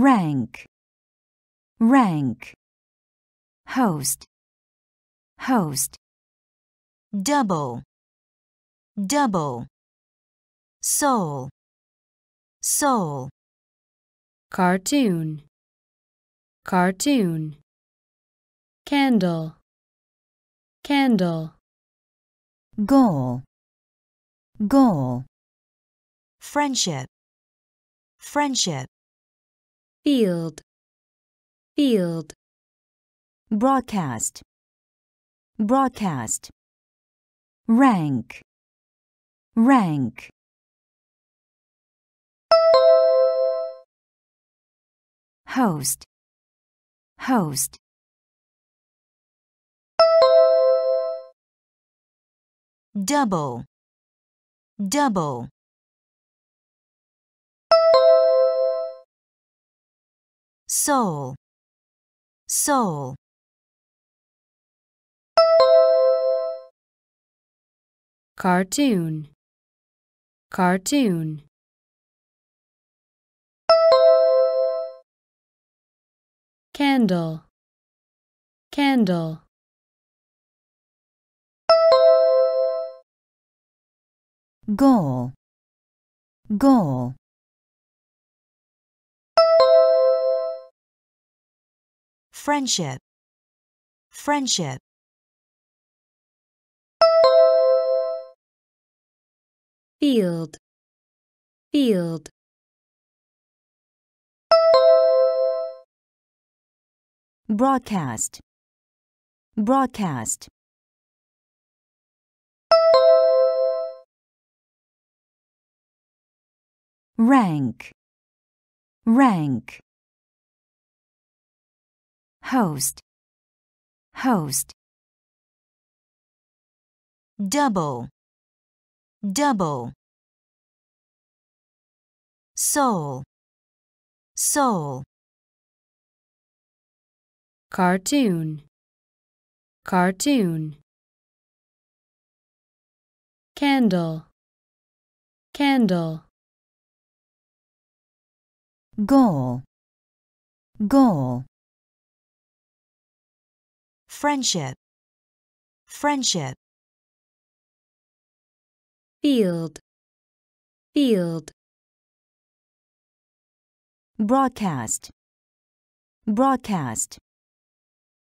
rank, rank. Host, host. Double, double. Soul, soul. cartoon, cartoon. Candle, candle. Goal, goal. Friendship, friendship. Field, field. Broadcast, broadcast. Rank, rank. Host, host. Double, double. Soul, soul. cartoon, cartoon. Candle, candle. Goal, goal. Friendship, friendship. Field, field. Broadcast, broadcast. Rank, rank. Host, host. Double, double. Soul, soul. cartoon, cartoon. Candle, candle. Goal, goal. Friendship, friendship. Field, field. Broadcast, broadcast.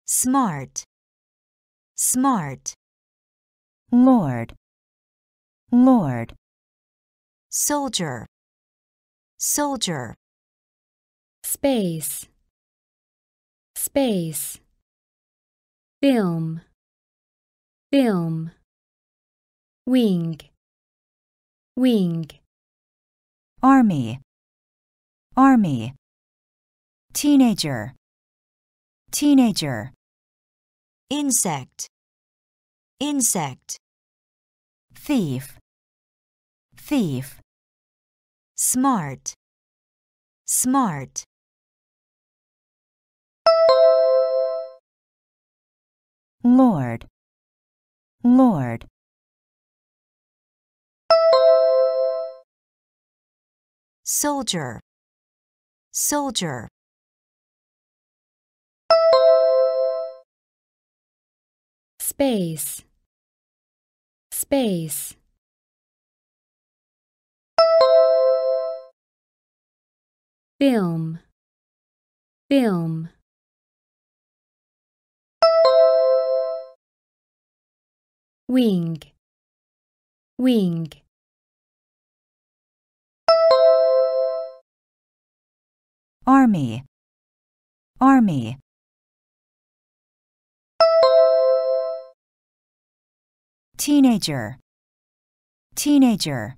Smart, smart. Lord, Lord. Soldier, soldier. Space, space. Film, film. Wing, wing. Army, army. Teenager, teenager. Insect, insect. Thief, thief. Smart, smart. Lord, Lord. Soldier, soldier. Space, space. Film, film. Wing, wing. Army, army. Teenager, teenager.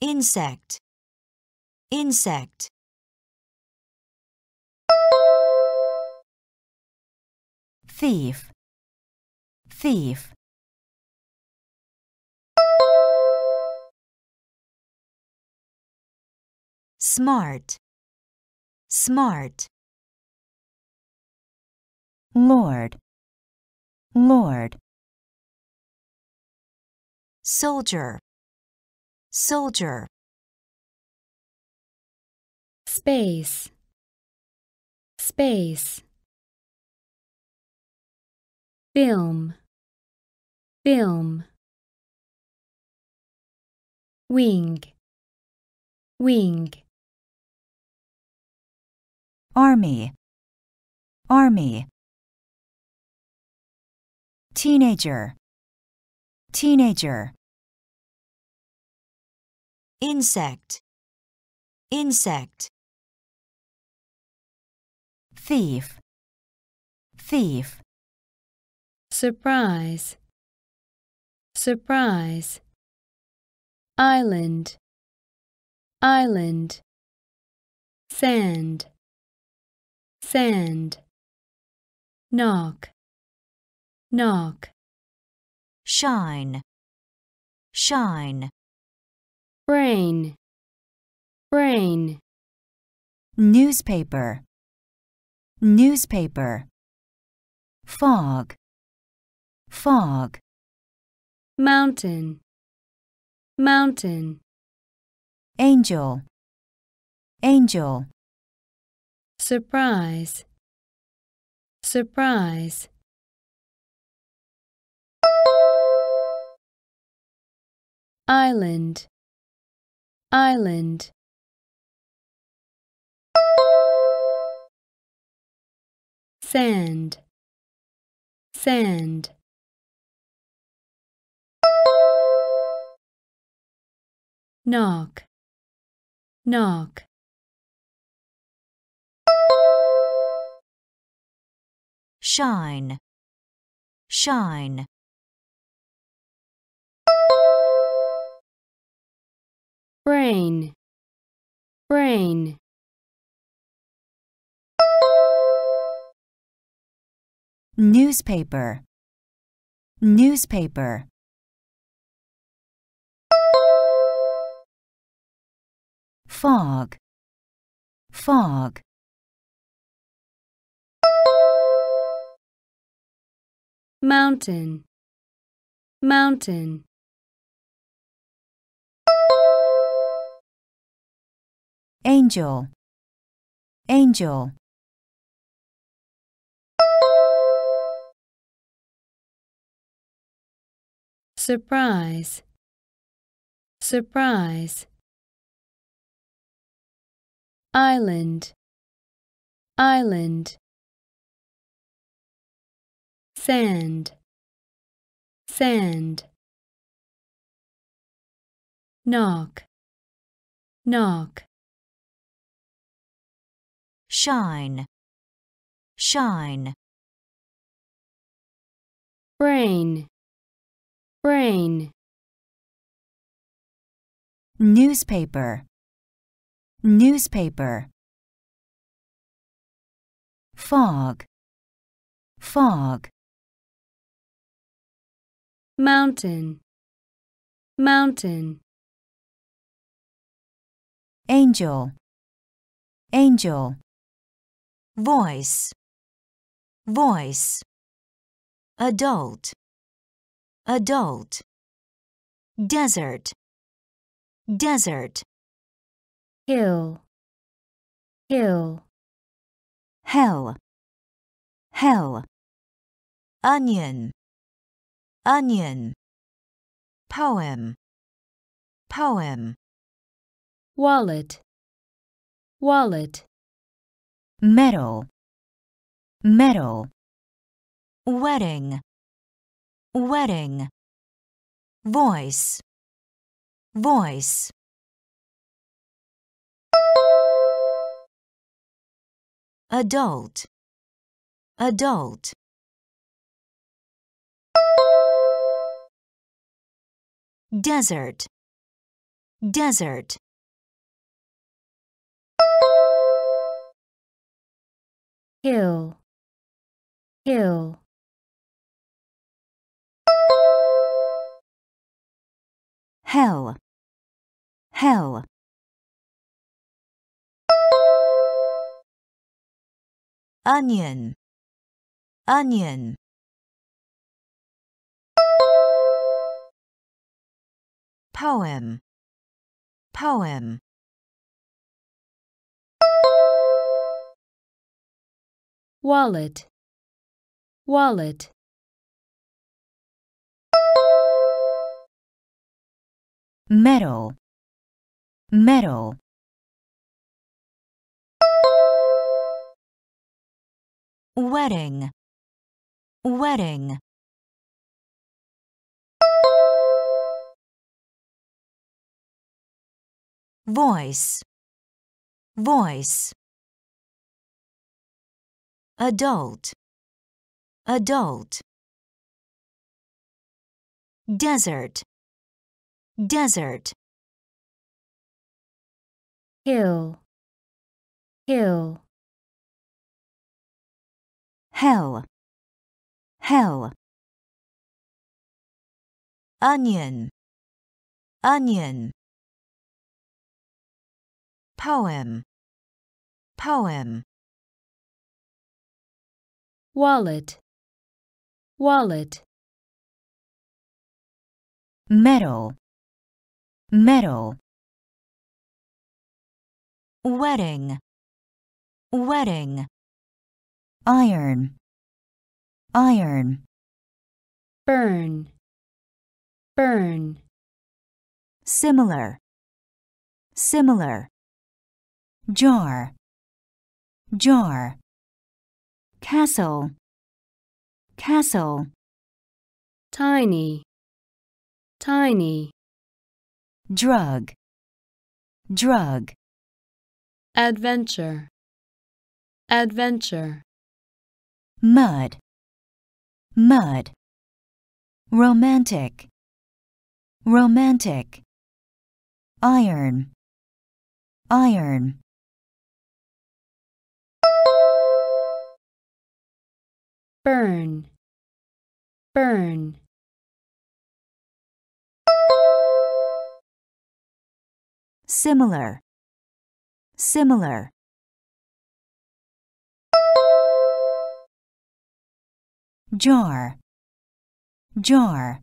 Insect, insect. Thief, thief. Smart, smart. Lord, Lord. Soldier, soldier, space, space. Film, film. Wing, wing. army, army. Teenager, teenager. Insect, insect. Thief, thief. Surprise, surprise. Island, island. Sand, sand. Knock, knock. shine, shine. Brain, brain. Newspaper, newspaper. Fog, fog. Mountain, mountain. Angel, angel. Surprise, surprise. Island, island. Sand, sand. Knock, knock. shine, shine. Brain, brain. Newspaper, newspaper. Fog, fog. Mountain, mountain. Angel, angel. Surprise, surprise. Island, island. Sand, sand. Knock, knock. shine, shine. Brain, brain. Newspaper, newspaper. Fog, fog. Mountain, mountain. Angel, angel. Voice, voice. Adult, adult. Desert, desert. Hill, hill. Hell, hell. Onion, onion. Poem, poem. Wallet, wallet. Metal, metal. Wedding, wedding. Voice, voice. Adult, adult. Desert, desert. Hill, hill. Hell, hell. Onion, onion. Poem, poem, wallet, wallet, medal, medal, wedding, wedding, voice, voice, adult, adult, desert, desert, hill, hill, hell, hell, onion, onion, poem, poem, wallet, wallet, metal, metal, wedding, wedding, iron, iron, burn, burn, similar, similar, jar, jar, castle, castle, tiny, tiny, drug, drug, adventure, adventure, mud, mud, romantic, romantic, iron, iron, burn, burn, similar, similar, jar, jar,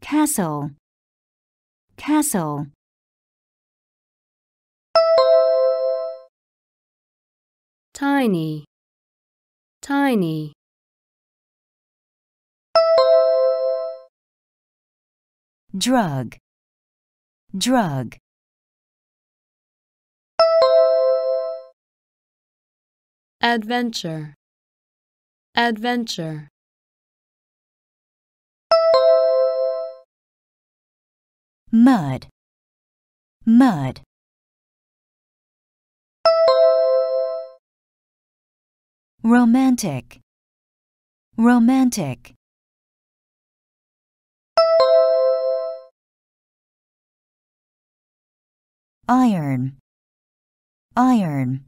castle, castle, tiny, tiny, drug, drug, adventure, adventure, mud, mud, romantic, romantic, iron, iron,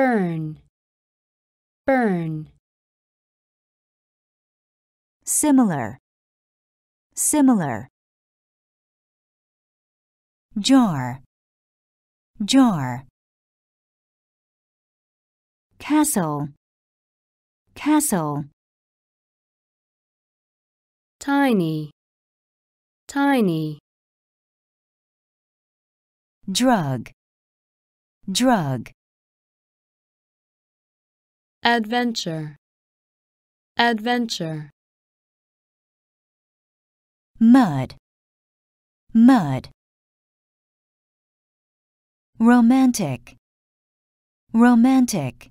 burn, burn, similar, similar, jar, jar, castle, castle, tiny, tiny, drug, drug, adventure, adventure, mud, mud, romantic, romantic,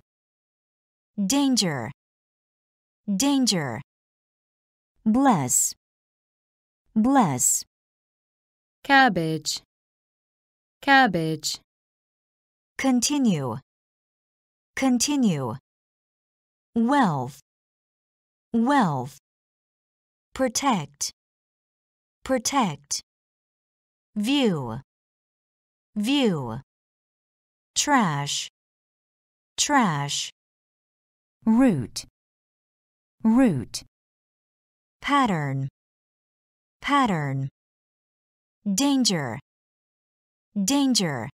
danger, danger, bless, bless, cabbage, cabbage, continue, continue, wealth, wealth, protect, protect, view, view, trash, trash, root, root, pattern, pattern, danger, danger.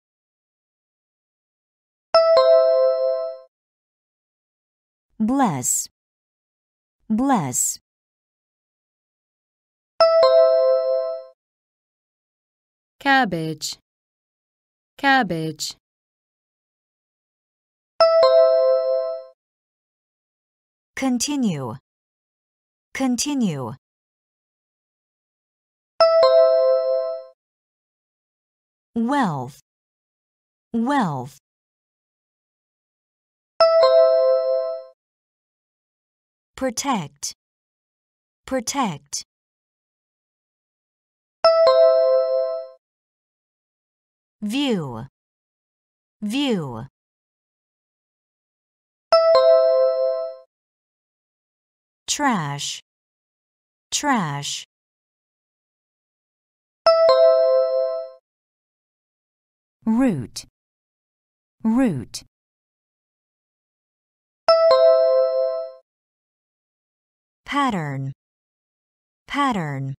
bless. Bless. Cabbage. Cabbage. Continue. Continue. Wealth. Wealth. Protect. Protect. View. View. Trash. Trash. Root. Root. Pattern. Pattern.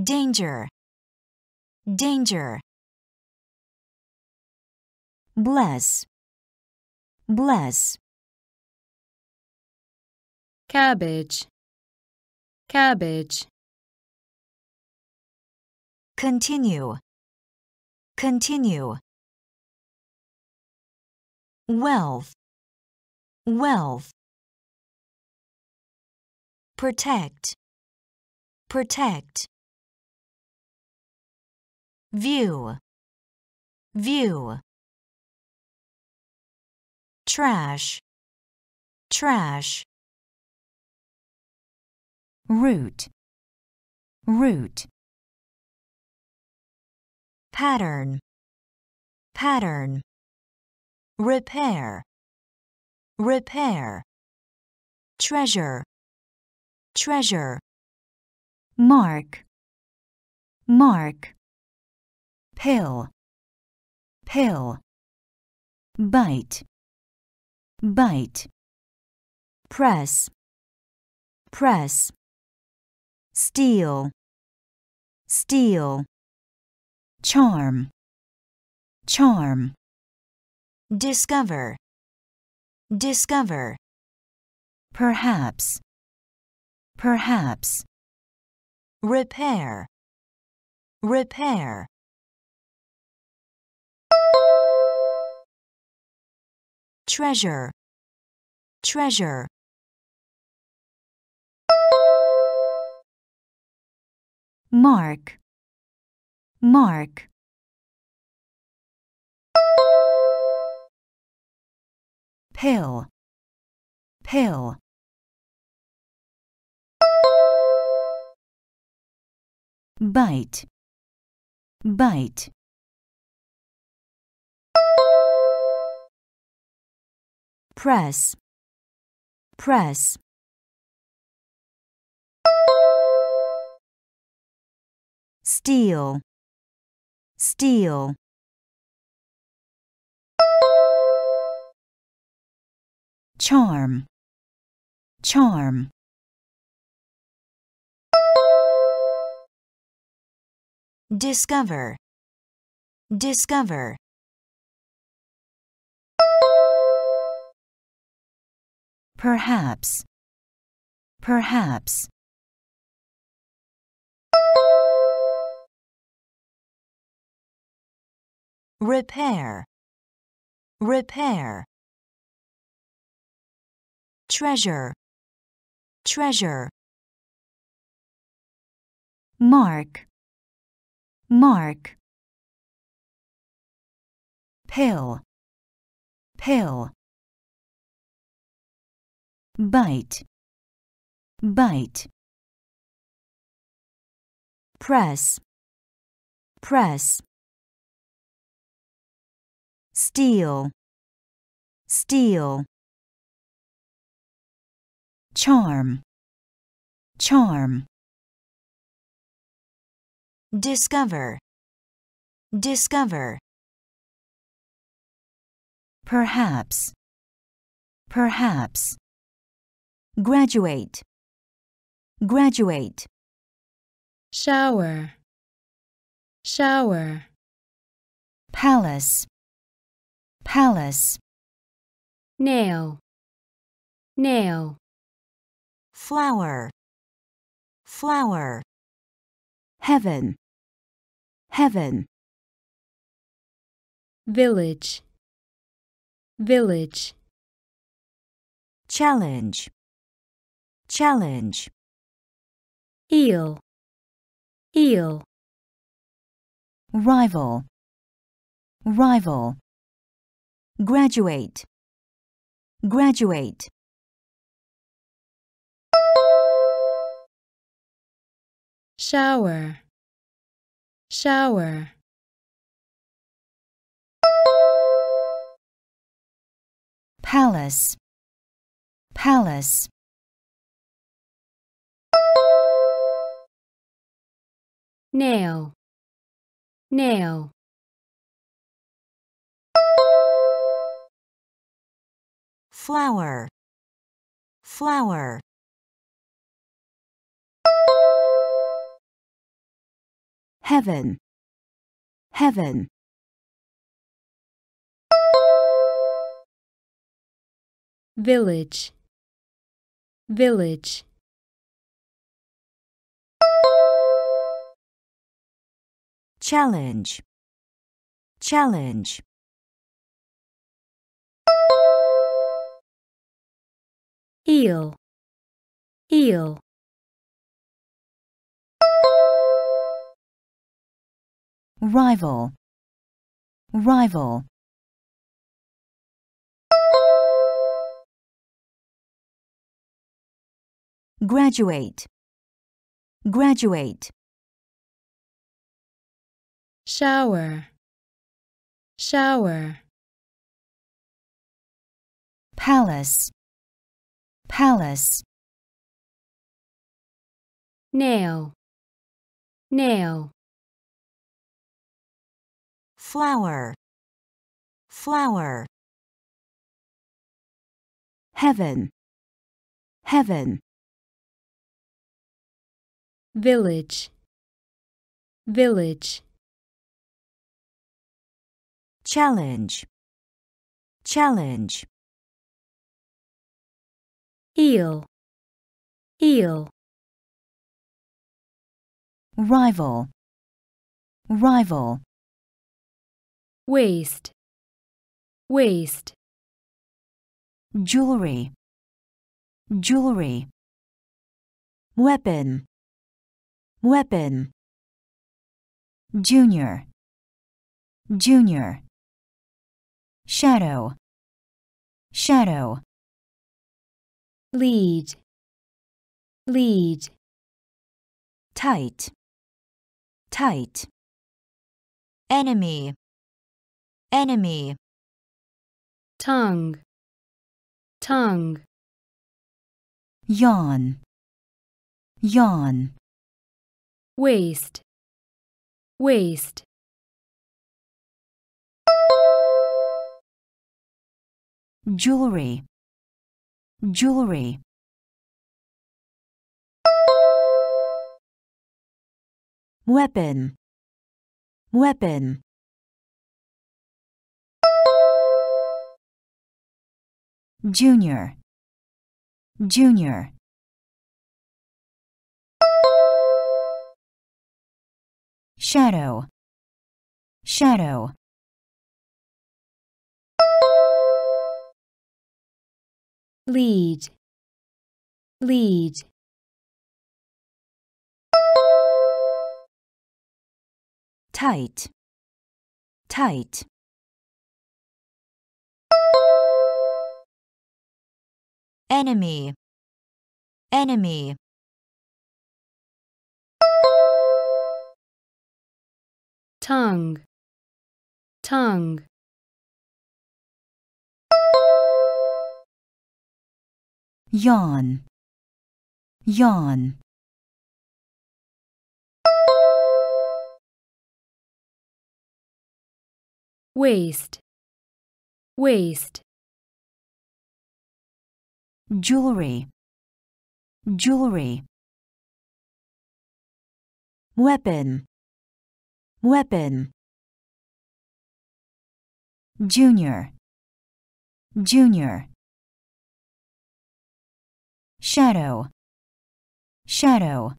Danger. Danger. Bless. Bless. cabbage, cabbage, Continue. Continue. Wealth. Wealth. Protect. Protect. View. View. Trash. Trash. Root. Root. Pattern. Pattern. Repair. Repair. Treasure. Treasure. Mark. Mark. Pill. Pill. Bite. Bite. Press. Press. Steal. Steal. Charm. Charm. Discover. Discover. Perhaps. Perhaps. Repair. Repair. Treasure. Treasure. Mark. Mark. Pill. Pill. Bite. Bite. Press. Press. Steal. Steal. Charm. Charm. Discover. Discover. Perhaps. Perhaps. Repair. Repair. Treasure. Treasure. Mark. Mark. Pill. Pill. Bite. Bite. Press. Press. Steal. Steal. Charm. Charm. Discover. Discover. Perhaps. Perhaps. Graduate. Graduate. shower, shower, Palace. Palace. nail, nail, flower, flower. Heaven, heaven. village, village, Challenge, challenge. eel, eel, Rival, rival. Graduate, graduate. Shower, shower, Palace, palace. nail, nail, Flower, flower. Heaven, heaven. village, village, Challenge, challenge. eel, eel, Rival, rival. Graduate, graduate. shower, shower, Palace, palace. nail, nail, Flower, flower. Heaven, heaven. village, village, Challenge, challenge. eel, eel, Rival, rival. Waste, waste, Jewelry, jewelry. Weapon, weapon. Junior, junior. Shadow, shadow. lead, lead, Tight, tight. Enemy, enemy. tongue, tongue, Yawn, yawn. waste, waste, Jewelry, jewelry. Weapon, weapon. Junior, junior. Shadow, shadow. lead, lead, Tight, tight. Enemy, enemy. tongue, tongue, Yawn, yawn. waste, waste, Jewelry, jewelry. Weapon, weapon. Junior, junior. Shadow, shadow,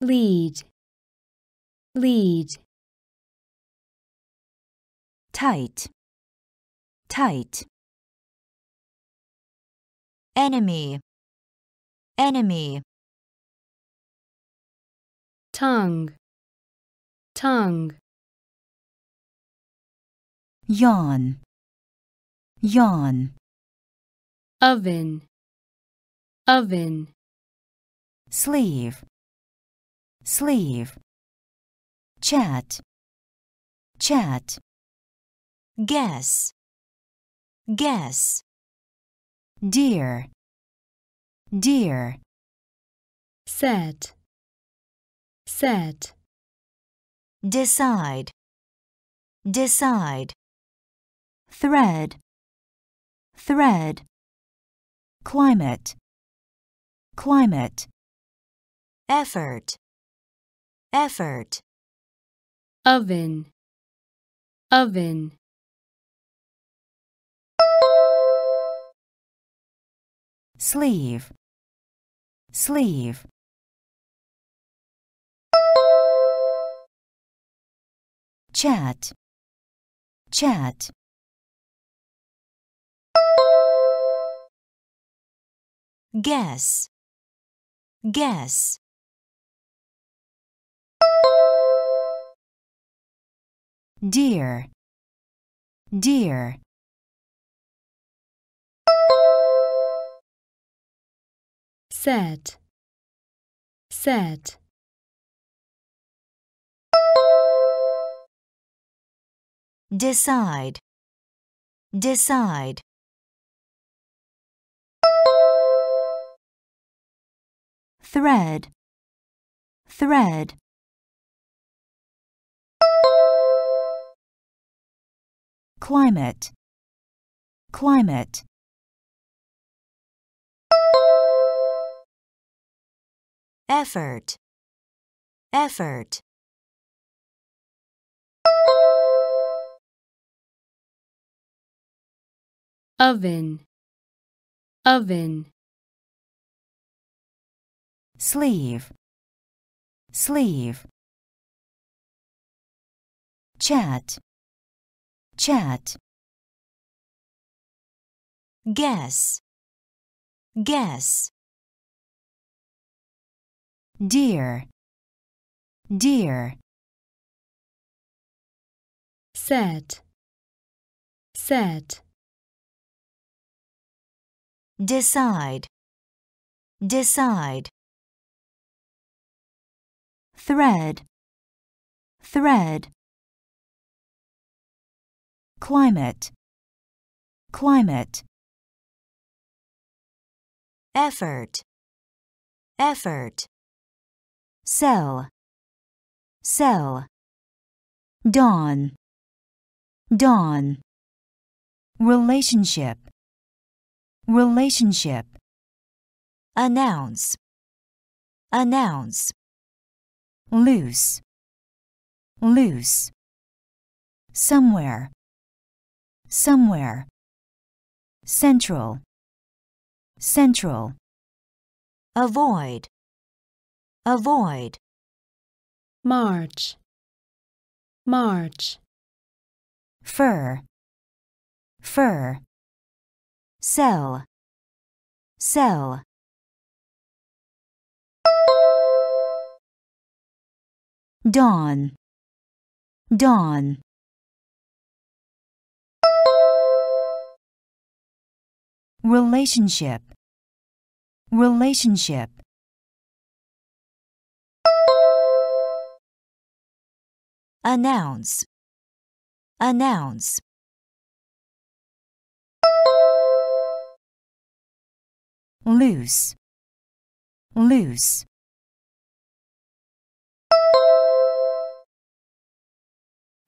lead, lead, tight, tight. Enemy, enemy. tongue, tongue, yawn, yawn, oven, oven, sleeve, sleeve, chat, chat, guess, guess, dear, dear, set, set, decide, decide, thread, thread, climate, climate, effort, effort, oven, oven, sleeve, sleeve. Chat, chat. Guess, guess. Dear, dear. Set, set, Decide, decide. Thread, thread. Climate, climate. Effort, effort. oven, oven, Sleeve, sleeve. Chat, chat. Guess, guess. Dear, dear. set, set, Decide, decide. Thread, thread. Climate, climate. Effort, effort. Cell, cell. Dawn, dawn. Relationship, relationship. Announce, announce. Loose, loose. Somewhere, somewhere. Central, central. Avoid, avoid. march, march, Fur, fur. Cell, cell. Dawn, dawn. Relationship, relationship. Announce, announce. Loose, loose.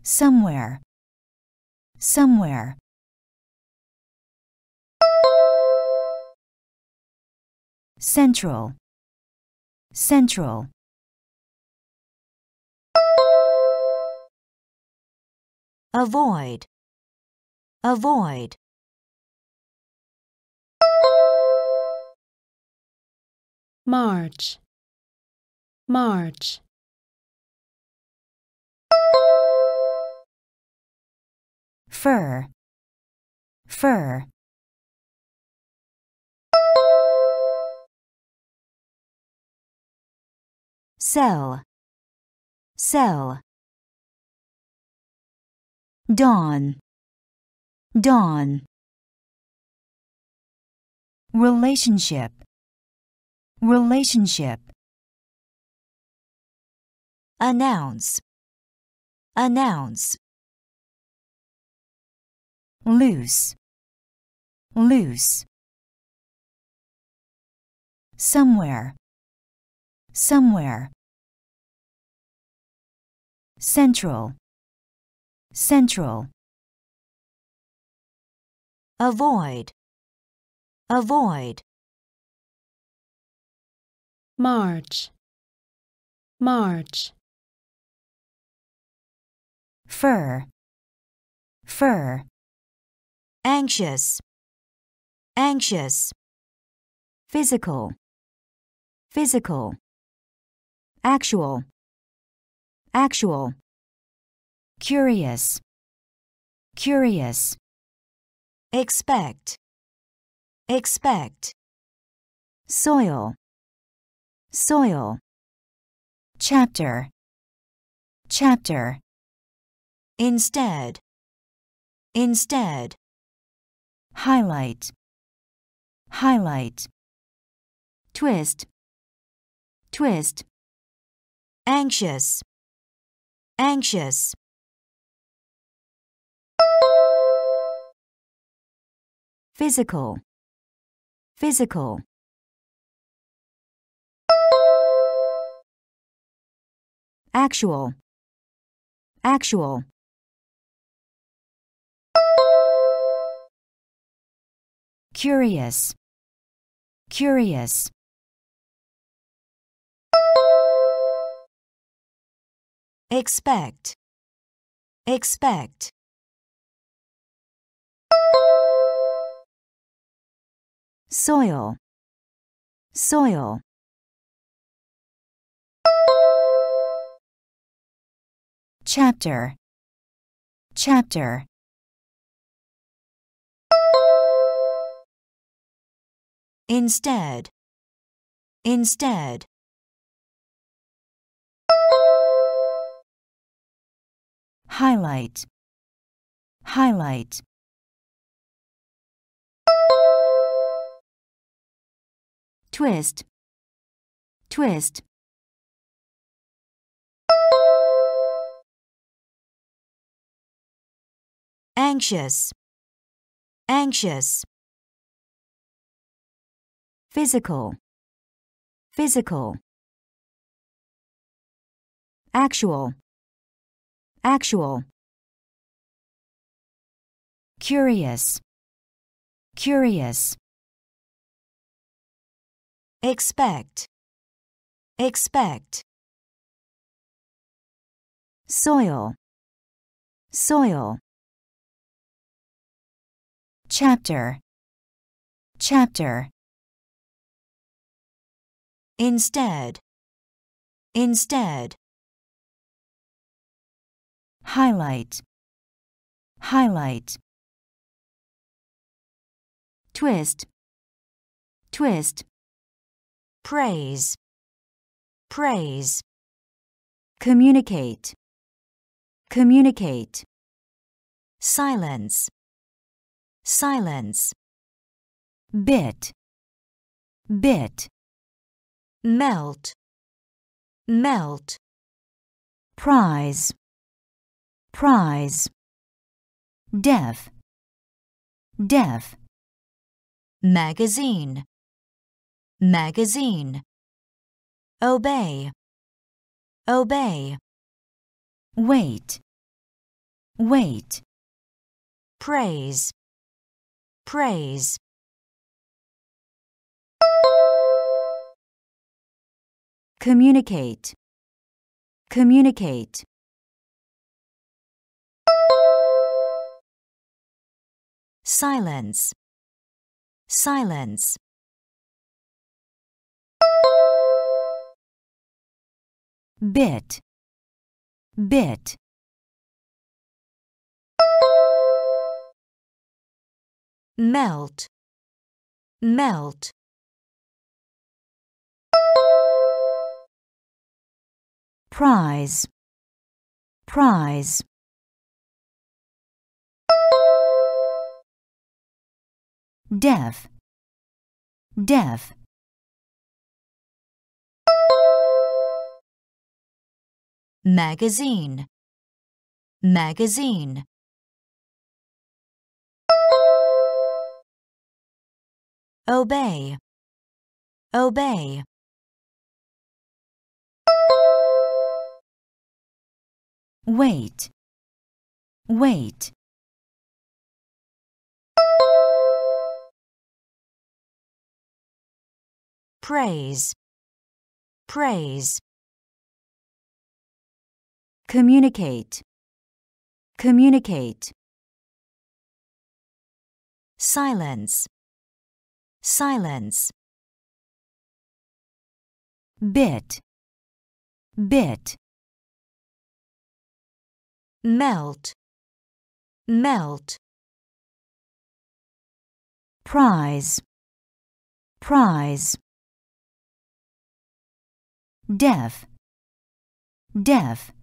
Somewhere, somewhere. Central, central. Avoid, avoid. march, march, fur, fur, cell, cell, dawn, dawn, relationship, relationship, announce, announce, loose, loose, somewhere, somewhere, central, central, avoid, avoid, march, march, fur, fur, anxious, anxious, physical, physical, actual, actual, curious, curious, expect, expect, soil, soil, chapter, chapter, instead, instead, highlight, highlight, twist, twist, anxious, anxious. Physical, physical. Actual, actual. Curious, curious. Expect, expect. Soil, soil. Chapter, chapter. Instead, instead. Highlight, highlight. Twist, twist. Anxious, anxious. Physical, physical. Actual, actual. Curious, curious. Expect, expect. Soil, soil. Chapter, chapter. Instead, instead. Highlight, highlight. Twist, twist. Praise, praise. Communicate, communicate. Silence, silence. Bit, bit. Melt, melt. Prize, prize. Deaf, deaf. Magazine, magazine. Obey, obey. Wait, wait. Praise, praise. Communicate, communicate. Silence, silence. Bit, bit. Melt, melt. Prize, prize. Deaf, deaf. Magazine, magazine. Obey, obey. Wait, wait. Praise, praise. Communicate, communicate. Silence, silence. Bit, bit. Melt, melt. Prize, prize. Deaf, deaf.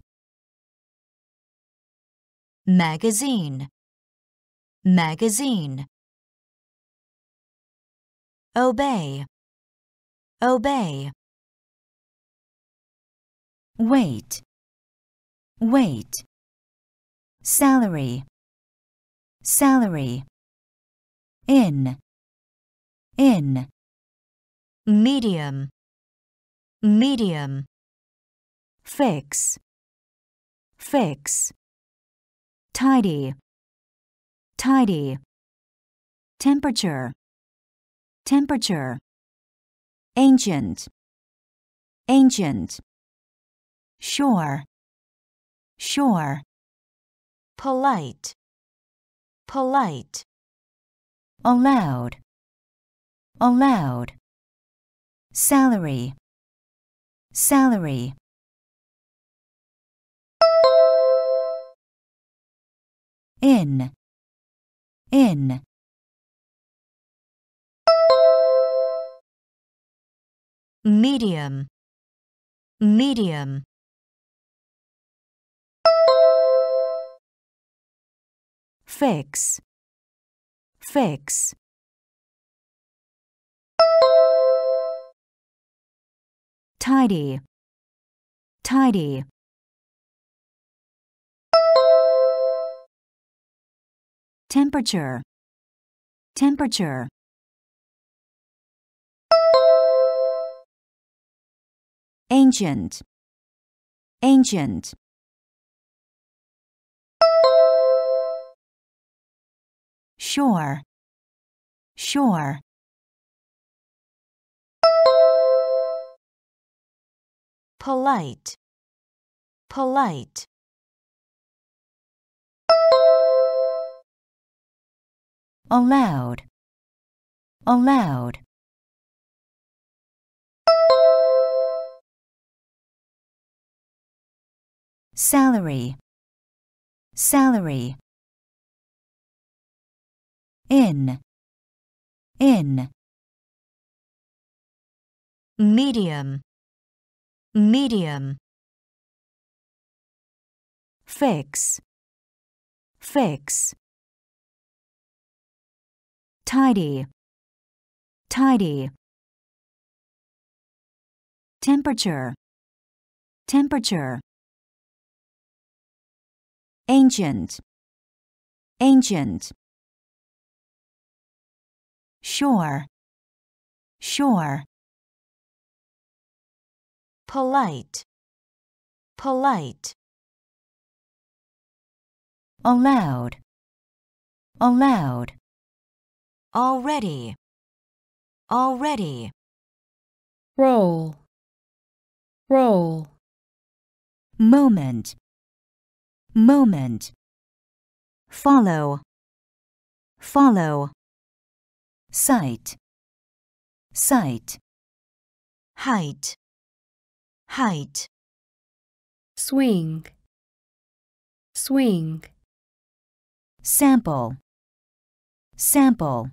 Magazine, magazine. Obey, obey. Wait, wait. Salary, salary. In, in. Medium, medium. Fix, fix. Tidy, tidy. Temperature, temperature. Ancient, ancient. Sure, sure. Polite, polite. Allowed, allowed. Salary, salary. In, in. Medium, medium. Fix, fix. Tidy, tidy. Temperature, temperature. Ancient, ancient. Sure, sure. Polite, polite. Allowed, allowed. Salary, salary. In, in. Medium, medium. Fix, fix. Tidy, tidy. Temperature, temperature. Ancient, ancient. Sure, sure. Polite, polite. Allowed, allowed. Already, already. roll, roll. Moment, moment. Follow, follow. Sight, sight. Height, height. swing, swing, sample, sample,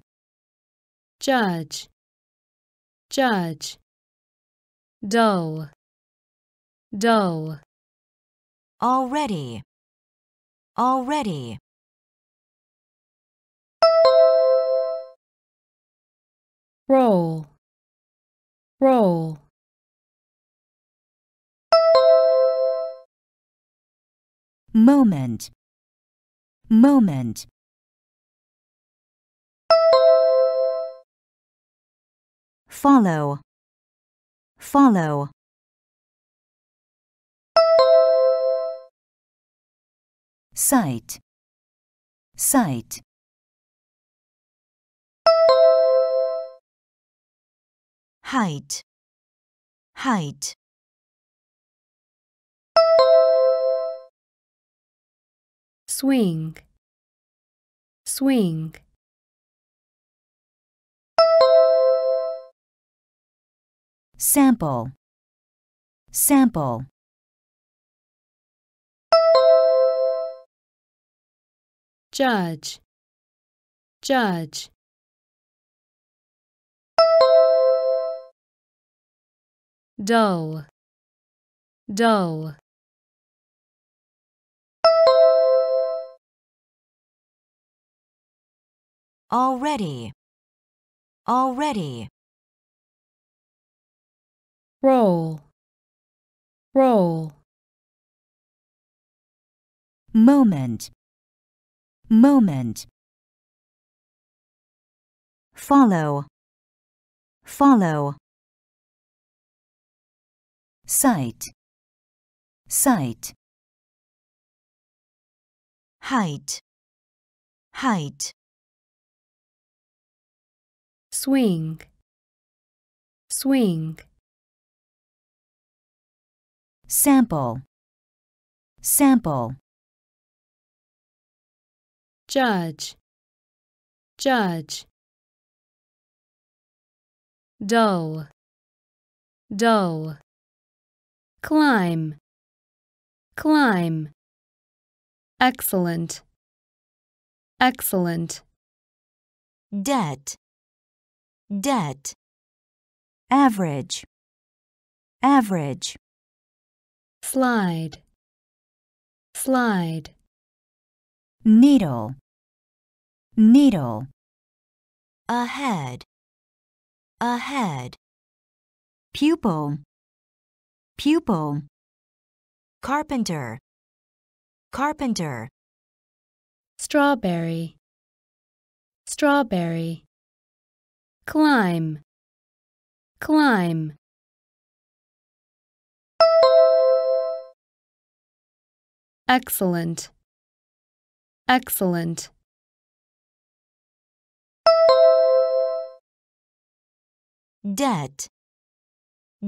judge, judge, dull, dull, already, already, roll, roll, moment, moment, follow, follow, sight, sight, height, height, swing, swing, sample, sample, judge, judge, dull, dull, already, already, roll, roll, moment, moment, follow, follow, sight, sight, height, height, swing, swing, sample, sample, judge, judge, dull, dull, climb, climb, excellent, excellent, debt, debt, average, average, slide, slide, needle, needle, ahead, ahead, pupil, pupil, carpenter, carpenter, strawberry, strawberry, climb, climb, excellent, excellent, debt,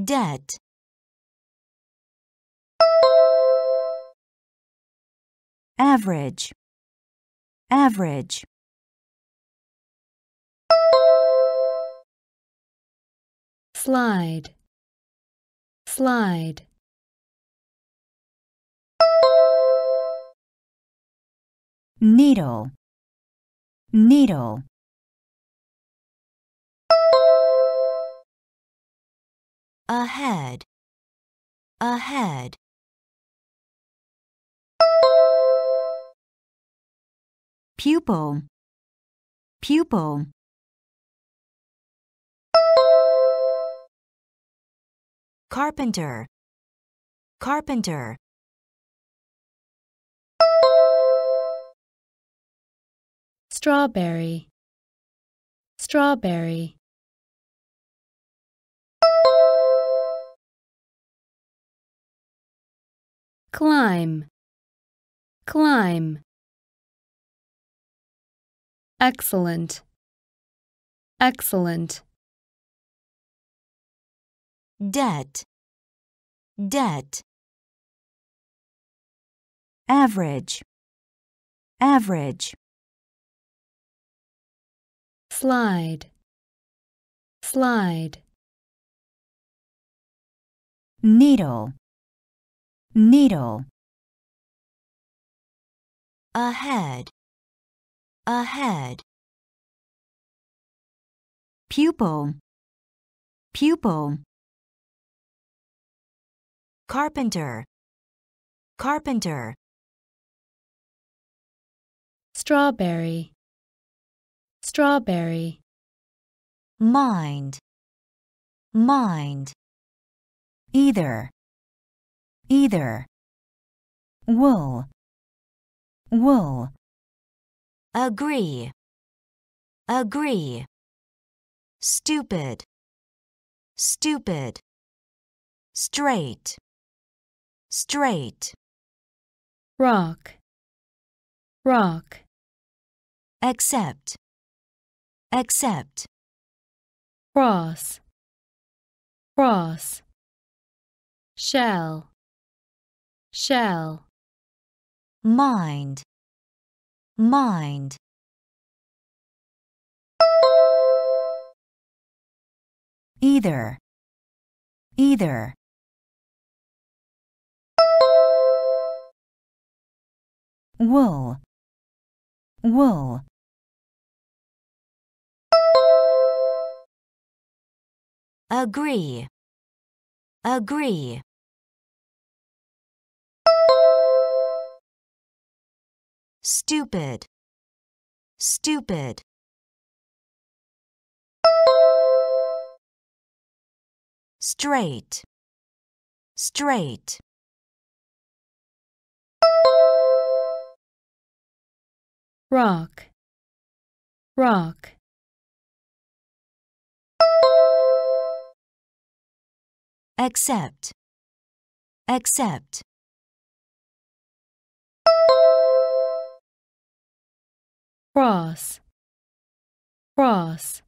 debt, average, average, slide, slide, needle, needle, ahead, ahead, pupil, pupil, carpenter, carpenter, strawberry, strawberry, climb, climb, excellent, excellent, debt, debt, average, average, slide, slide, needle, needle. Ahead. Ahead. Pupil. Pupil. Carpenter. Carpenter. Strawberry, strawberry, mind. Mind. Either. Either. Wool. Wool. Agree. Agree. Stupid. Stupid. Straight. Straight. Rock, rock, accept accept. Cross, cross, shell, shell, mind. Mind. Either. Either. Wool. Wool agree. Agree. Stupid. Stupid. Straight. Straight. Rock, rock, accept. Accept. Cross, cross,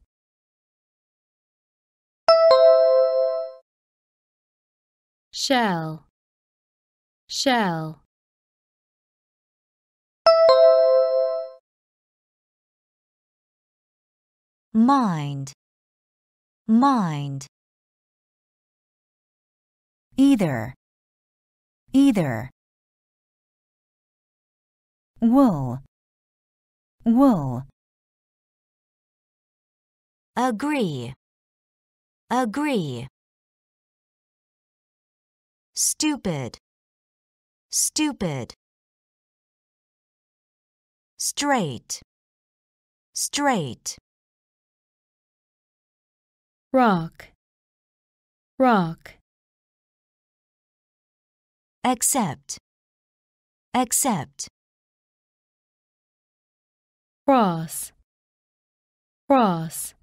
shell, shell, mind. Mind either. Either. Wool. Wool. Agree. Agree. Stupid. Stupid. Straight. Straight. Rock, rock, accept. Accept. Cross, cross,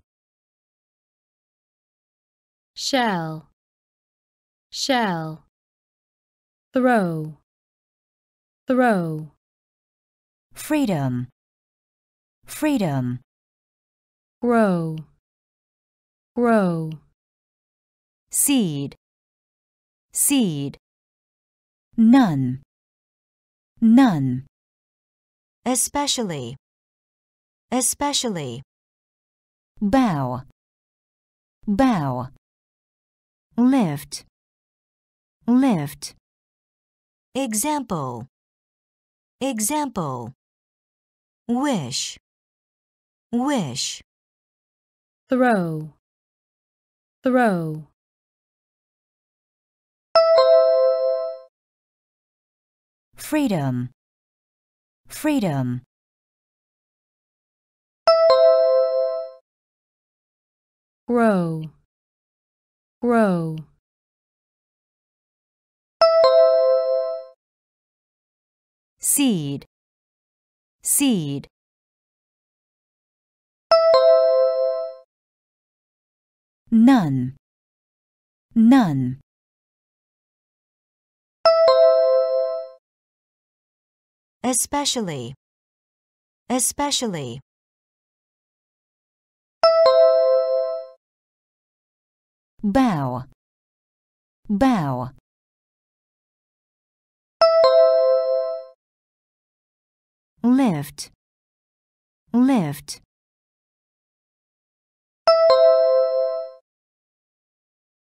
shell, shell, throw, throw, freedom. Freedom. Grow, grow, seed. Seed none. None. Especially. Especially. Bow. Bow. Lift. Lift. Example. Example. Wish. Wish. Throw, throw, freedom. Freedom. Grow, grow, seed. Seed. None. None especially. Especially. Bow. Bow. Lift. Lift.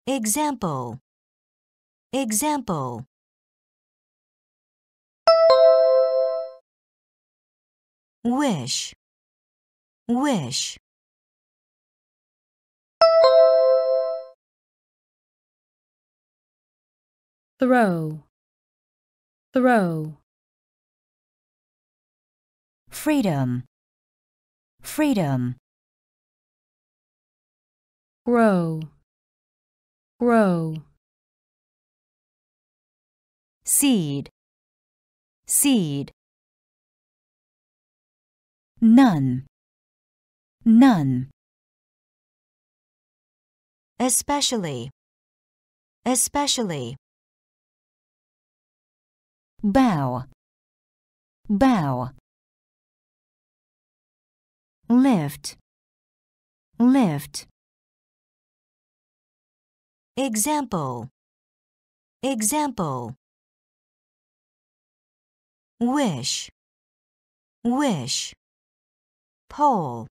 Example. Example wish, wish. throw, throw, freedom, freedom, grow, grow, seed, seed, none, none, especially, especially, bow, bow, lift, lift. Example, example. Wish, wish. Pole,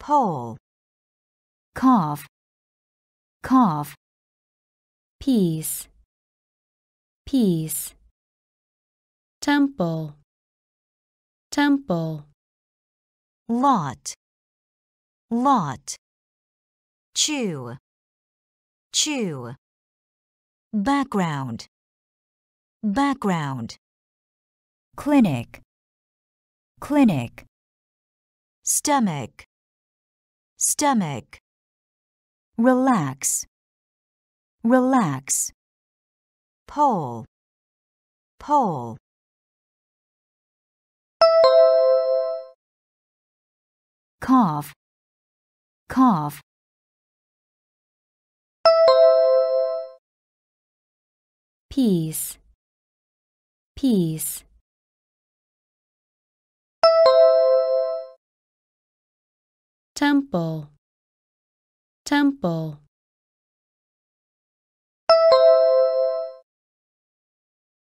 pole. Cough, cough. peace, peace, temple, temple, Lot, lot. Chew, chew. Background, background. Clinic, clinic. Stomach, stomach. Relax, relax. Pole, pole. Cough, cough. peace, peace, temple, temple,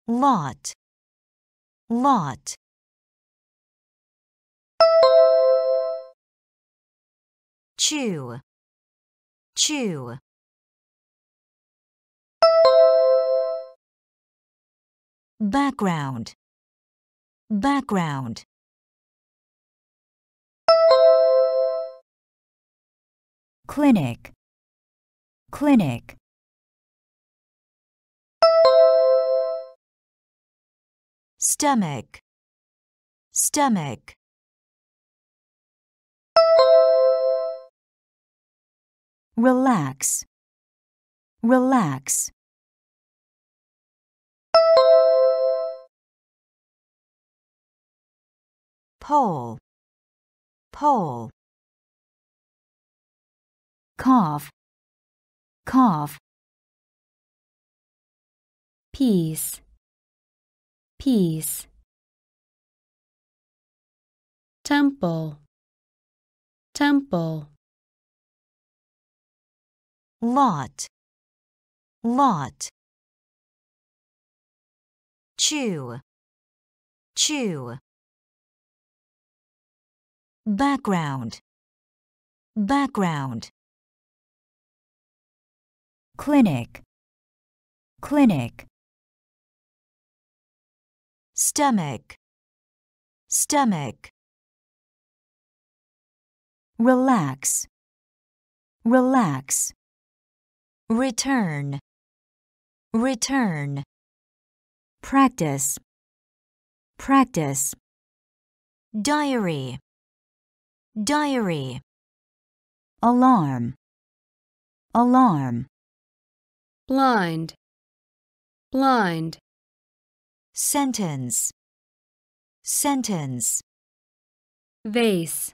Lot, lot. Chew, chew. Background, background. Clinic, clinic. Stomach, stomach. Relax, relax. Pole, pole. Cough, cough. peace, peace, temple, temple, Lot, lot. Chew, chew. Background, background. Clinic, clinic. Stomach, stomach. Relax, relax. Return, return. Practice, practice. Diary, diary. Alarm, alarm. Blind, blind, Sentence, sentence. vase,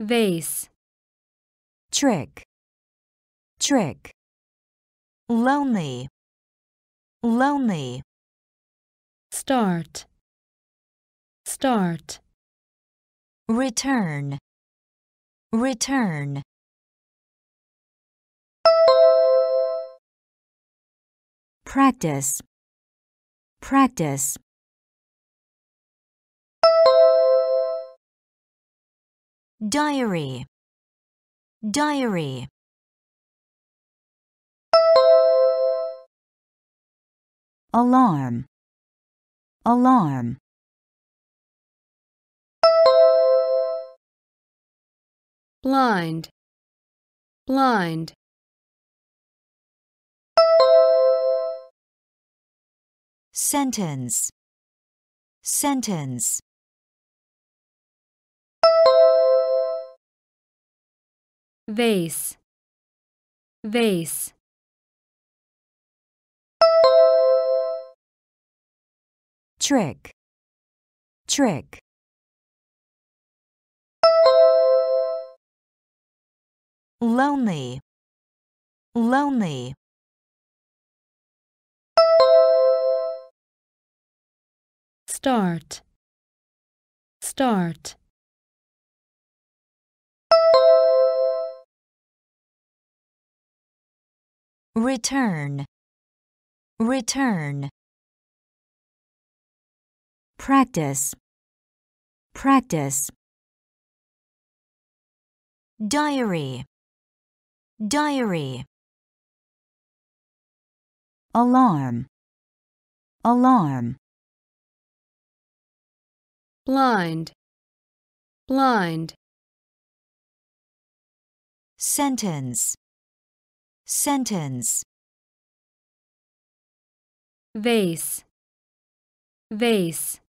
vase, Trick, trick. Lonely, lonely. start, start, Return, return. practice, practice. Diary, diary. Alarm, alarm. blind, blind. Sentence, sentence, vase, vase, trick, trick, lonely, lonely, start, start, return, return. Practice, practice. Diary, diary. Alarm, alarm. Blind, blind, Sentence, sentence. vase, vase,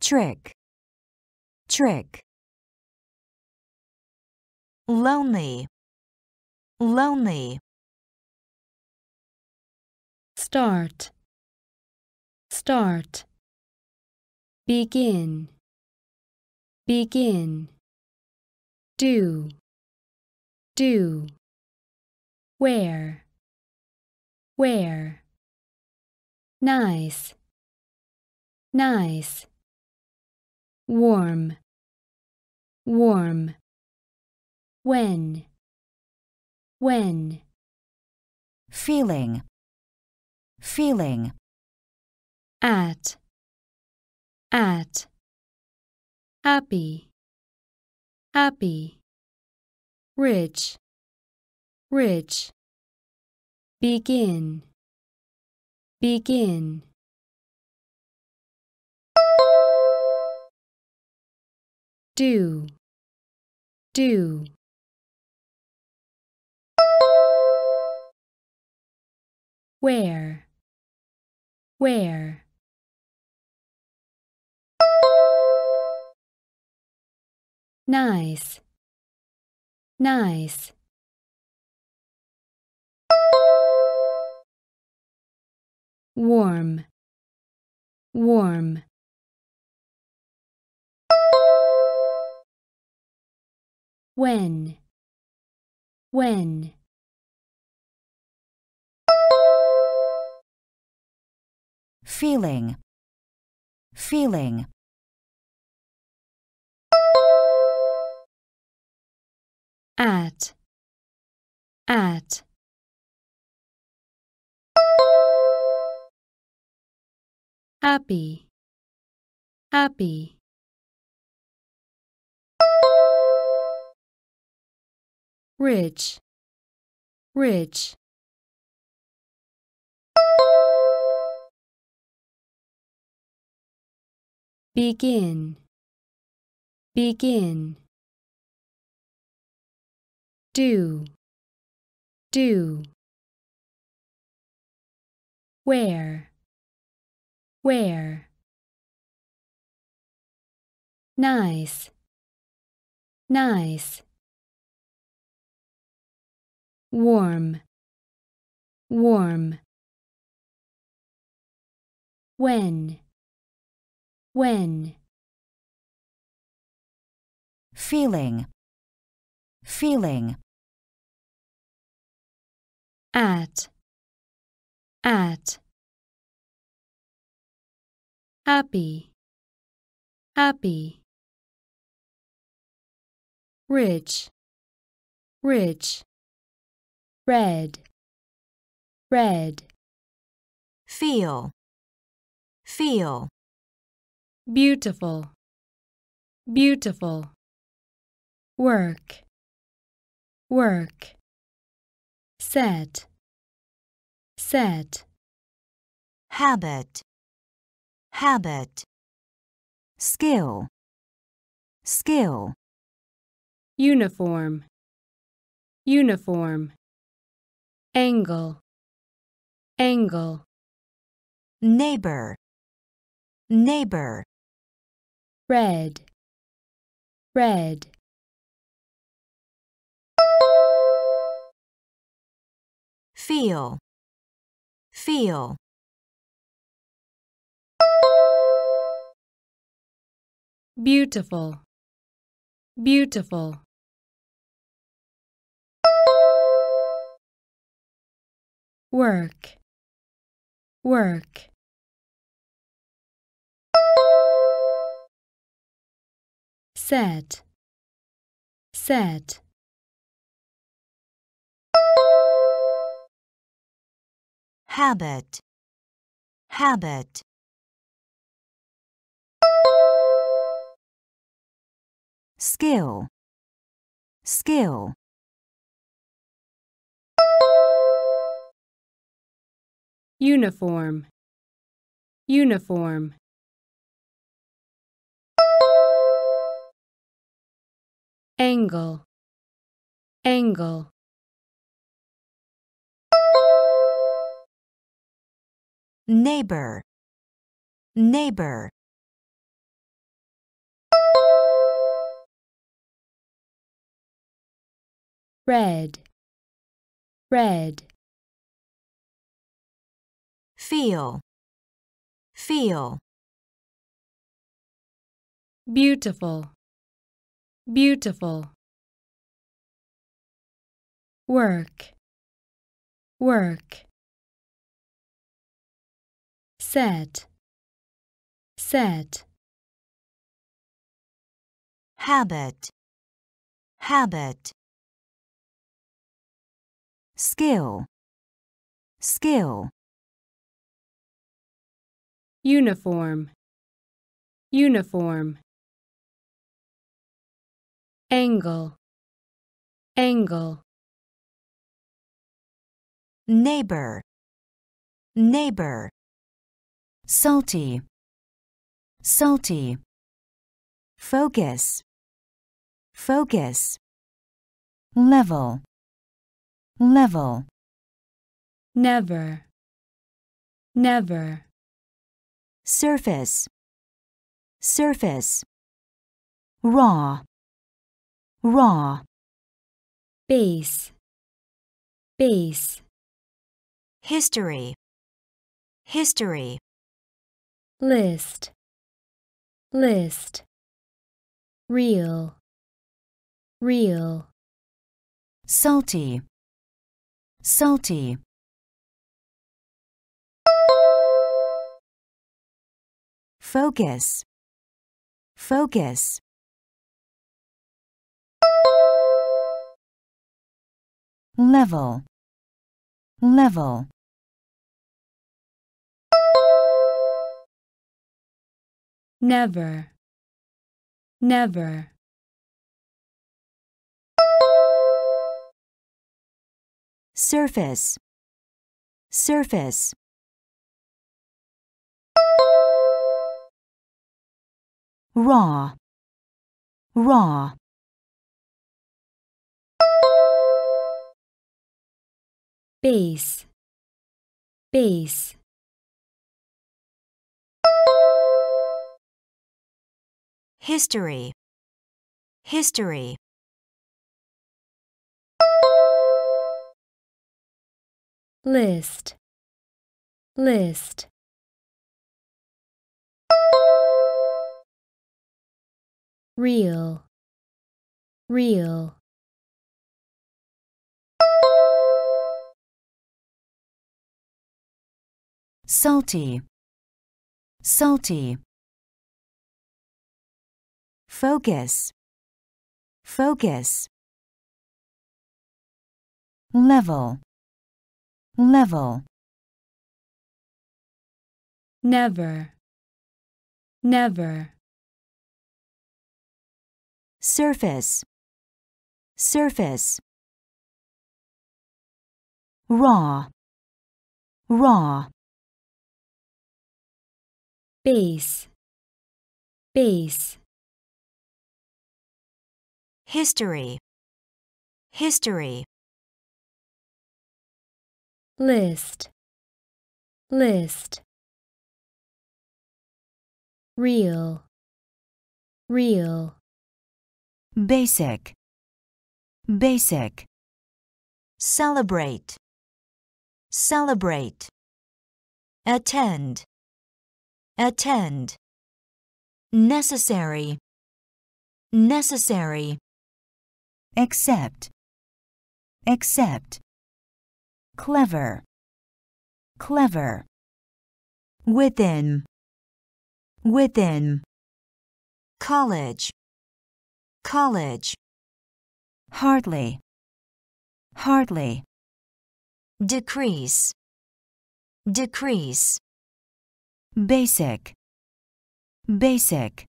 trick, trick. Lonely, lonely. start, start, begin, begin, do, do, where, where, nice, nice, warm, warm, when, when, Feeling, feeling. at, at, happy, happy, rich, rich, begin, begin, do, do, where, where, nice, nice, warm, warm, when, when, feeling, feeling. At, at, happy, happy, rich, rich, begin, begin, do, do, where, where, nice, nice, warm, warm, when, when, Feeling, feeling. at, at, happy, happy, rich, rich, red, red, Feel, feel. beautiful, beautiful, work, work, set, set, Habit, habit. Skill, skill. uniform, uniform, angle, angle, neighbor, neighbor, red, red, feel, feel, beautiful, beautiful, work, work, set, set, habit, habit, skill, skill, uniform, uniform, angle, angle, neighbor, neighbor, red, red, feel, feel, beautiful, beautiful, work, work, set, set, habit, habit, skill, skill, uniform, uniform, angle, angle, neighbor, neighbor, salty, salty, focus, focus, level, level, never, never, surface, surface, raw, raw, base, base, history, history, list, list, real, real, salty, salty, focus, focus, level, level, never, never, surface, surface, raw, raw, base, base, history, history, list, list, real, real, salty, salty, focus, focus, level, level, never, never, surface, surface, raw, raw, base, base, history, history, list, list. Real, real, basic, basic, celebrate, celebrate, attend, attend, necessary, necessary, accept, accept, clever, clever, within, within, college, college, hardly, hardly, decrease, decrease, basic, basic.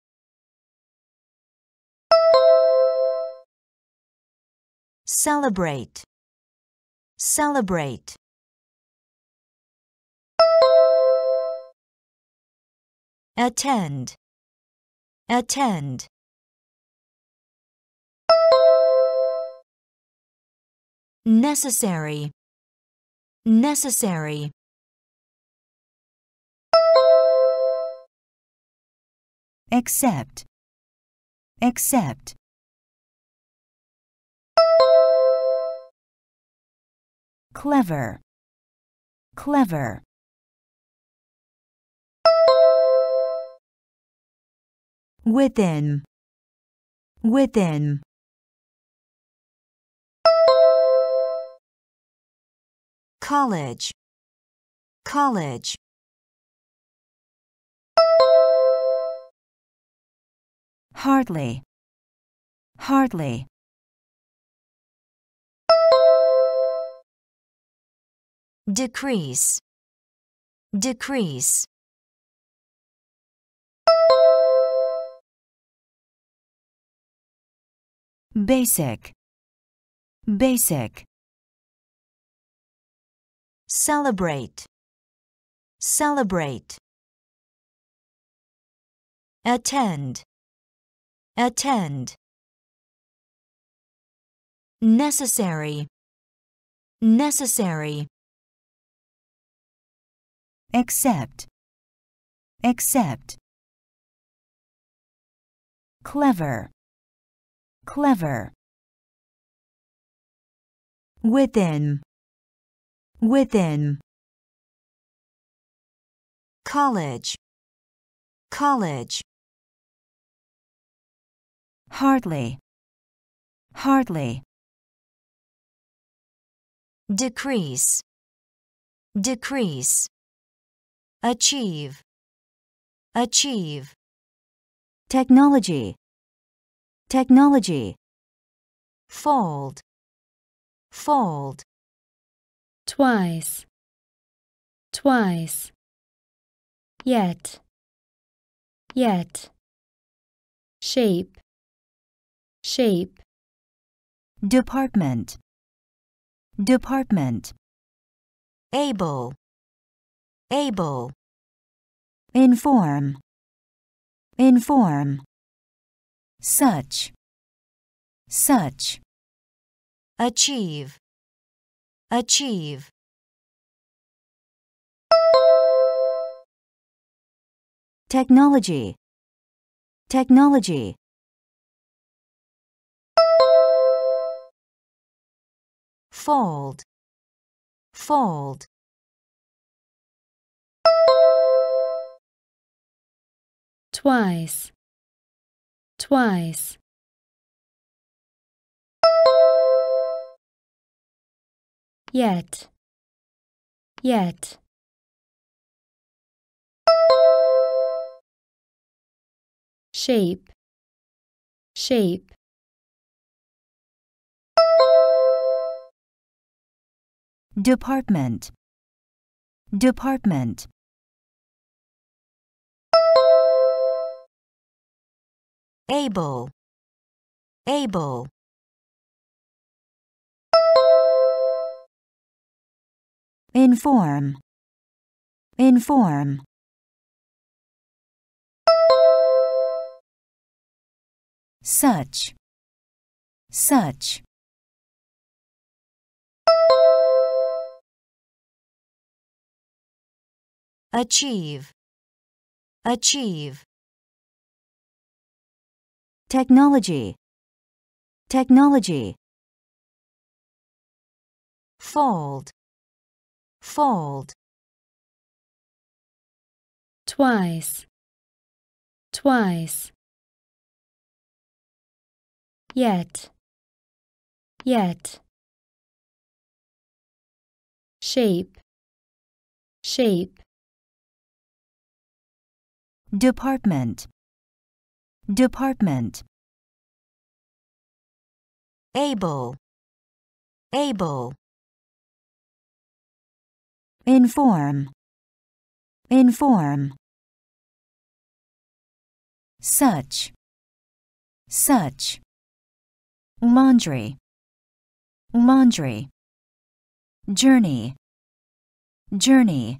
Celebrate. Celebrate. Attend. Attend. Necessary. Necessary. Accept. Accept. Clever. Clever. Within. Within. College. College. Hardly. Hardly. Decrease. Decrease. Basic. Basic. Celebrate. Celebrate. Attend. Attend. Necessary. Necessary. Accept. Accept. Clever. Clever. Within. Within. College. College. Hardly. Hardly. Decrease. Decrease. Achieve. Achieve. Technology. Technology. Fold. Fold. twice, twice. Yet, yet. Shape, shape. Department. Department. Able. Able. Inform. Inform. Such. Such. Achieve. Achieve. Technology. Technology. Fold. Fold. Twice, twice. Yet, yet. Shape, shape. Department. Department. Able. Able. Inform. Inform. Such. such, achieve, achieve. Technology, technology. Fold, fold. twice, twice. Yet, yet. Shape, shape. Department, department. Able, able. Inform, inform. Such, such. Laundry, laundry. Journey, journey.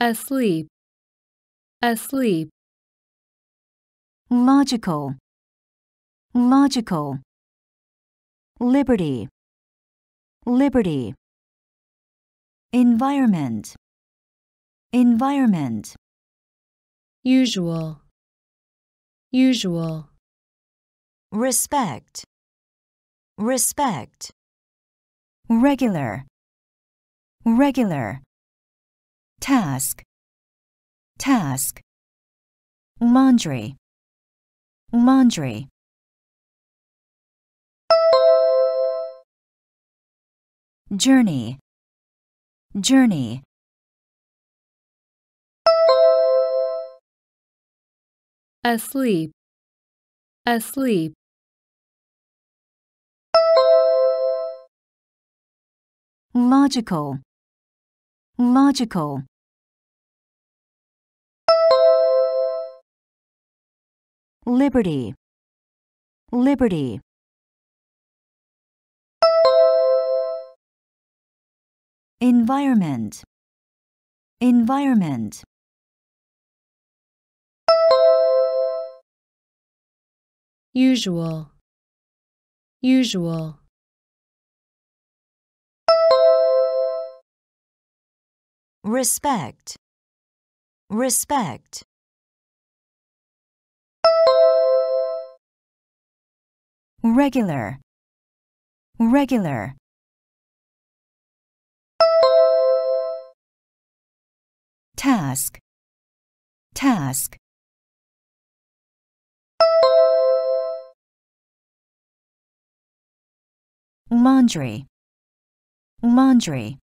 Asleep, asleep. Logical, logical. Liberty, liberty. Environment, environment. Usual, usual. Respect, respect. Regular, regular. Task, task. Laundry, laundry. Journey, journey. Asleep, asleep. Logical, logical. Liberty, liberty. Environment, environment. Usual, usual. Respect, respect. Regular, regular. Task, task. Laundry, laundry.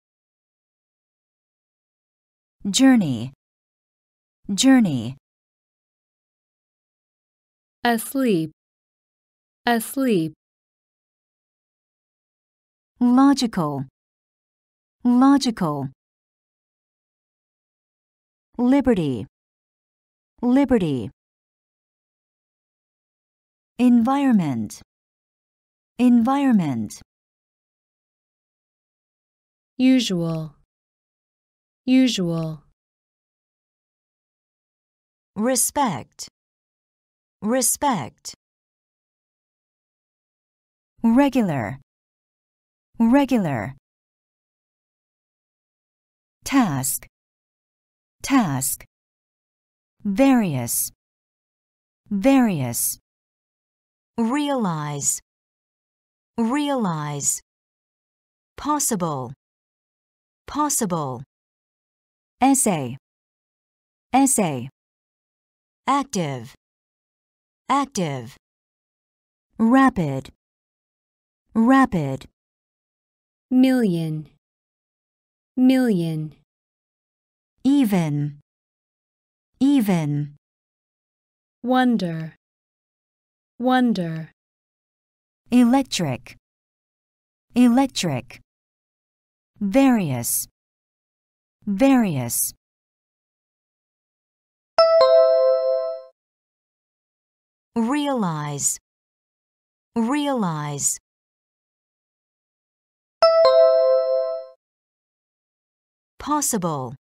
Journey, journey. Asleep, asleep. Logical, logical. Liberty, liberty. Environment, environment. Usual, usual. Respect, respect. Regular, regular. Task, task. Various, various. Realize, realize. Possible, possible. Essay, essay. Active, active. Rapid, rapid. Million, Million. Even, even. Wonder, wonder. Electric, electric. Various, various. Realize, realize. Possible,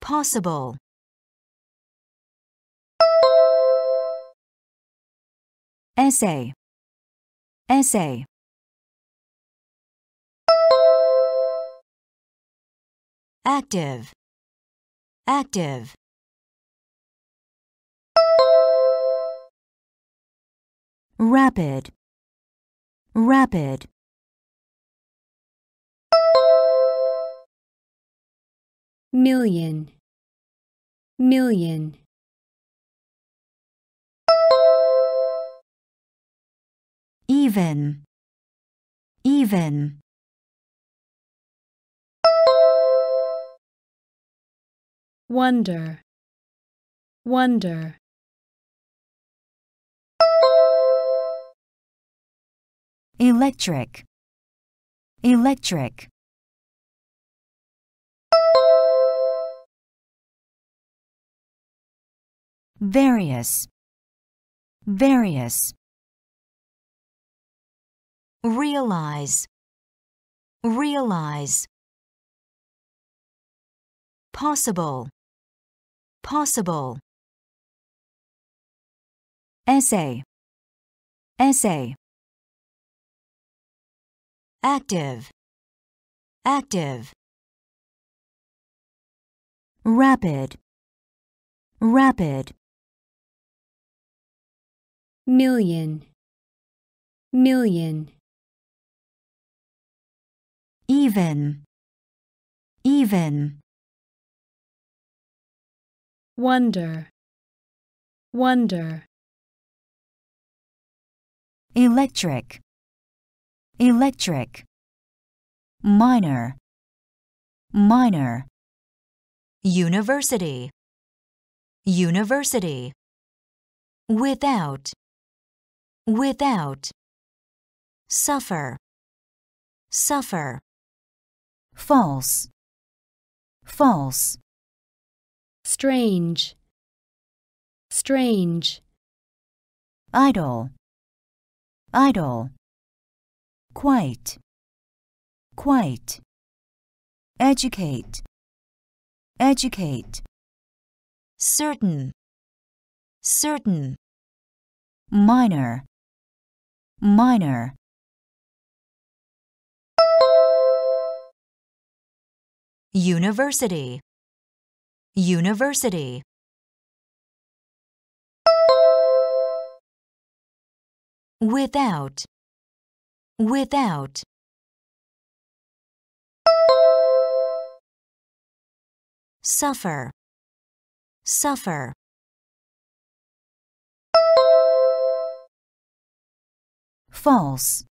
possible. Essay, essay, active, active, rapid, rapid, million, million, even, even, wonder, wonder, electric, electric, various, various, realize, realize, possible, possible, essay, essay, active, active, rapid, rapid, million, million, even, even, wonder, wonder, electric, electric, minor, minor, university, university, without, without, suffer, suffer, false, false, strange, strange, idle, idle, quite, quite, educate, educate, certain, certain, minor, minor, university, university. Without, without. Suffer, suffer. False,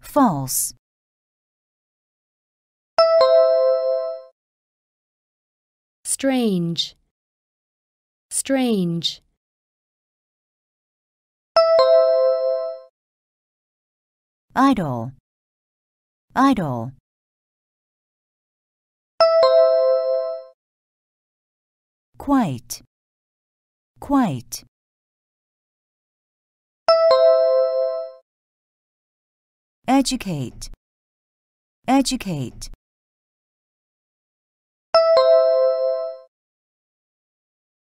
false. strange, strange, idle, idle. Quite, quite. Educate, educate.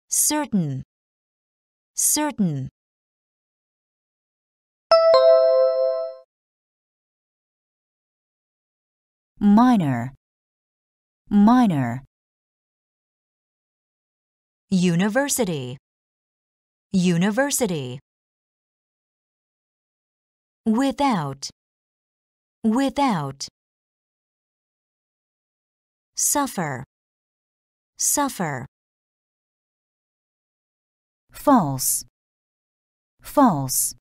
Certain, certain. minor, minor. University, university. Without, without. Suffer, suffer. False, false.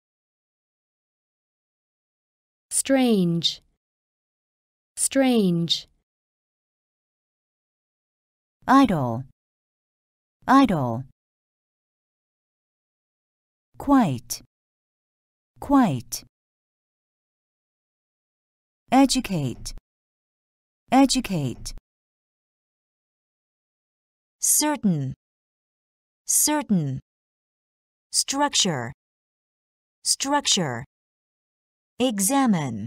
strange, strange, idle, idle. Quite, quite. Educate, educate. Certain, certain. Structure, structure. Examine,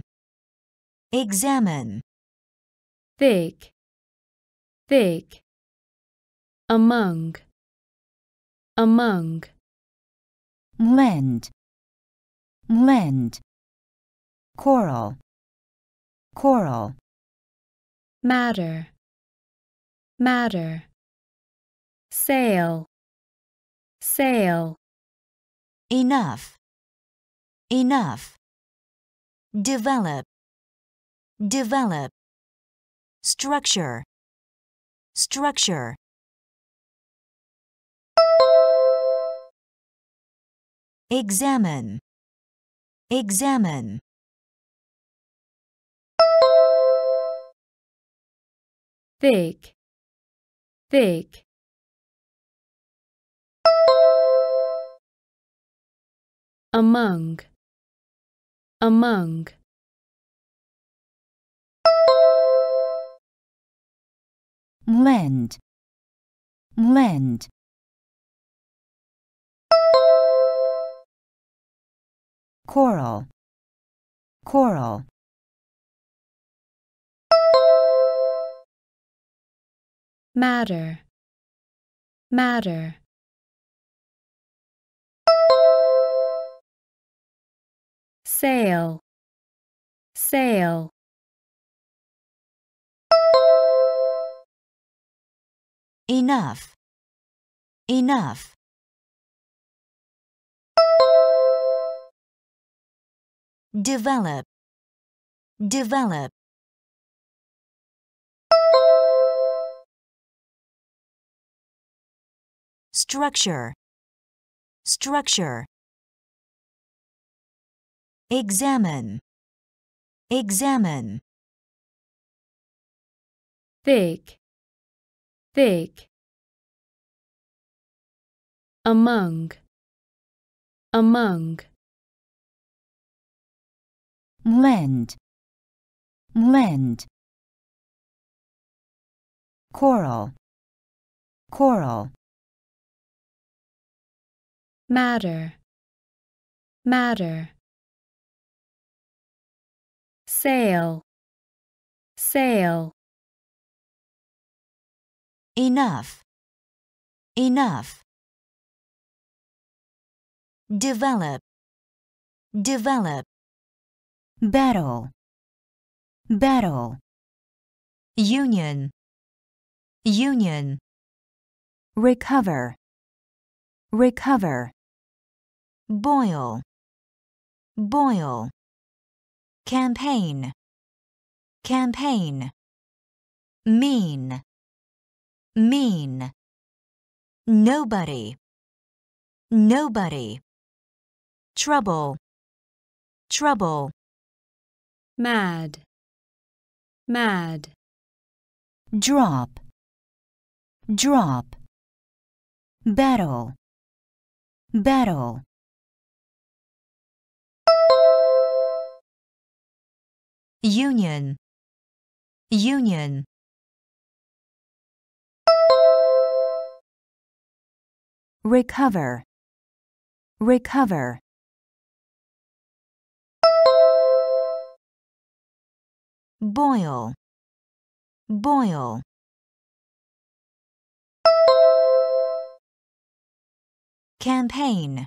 examine. thick, thick, among, among, lend, lend, coral, coral, matter, matter, sail, sail, enough, enough, develop, develop, structure, structure. Examine, examine. Thick, thick. Among, among. lend, lend. Coral, coral. Matter, matter. Sail, sail. Enough, enough. Develop, develop. Structure, structure. Examine, examine. thick, thick. Among, among. lend, lend. Coral, coral. Matter, matter. Sail, sail. Enough, enough. Develop, develop. Battle, battle. Union, union. Recover, recover. Boil, boil. Campaign, campaign. Mean, mean. Nobody, nobody. Trouble, trouble. mad, mad. Drop, drop. Battle, battle. Union, union. Recover, recover. Boil, boil. Campaign,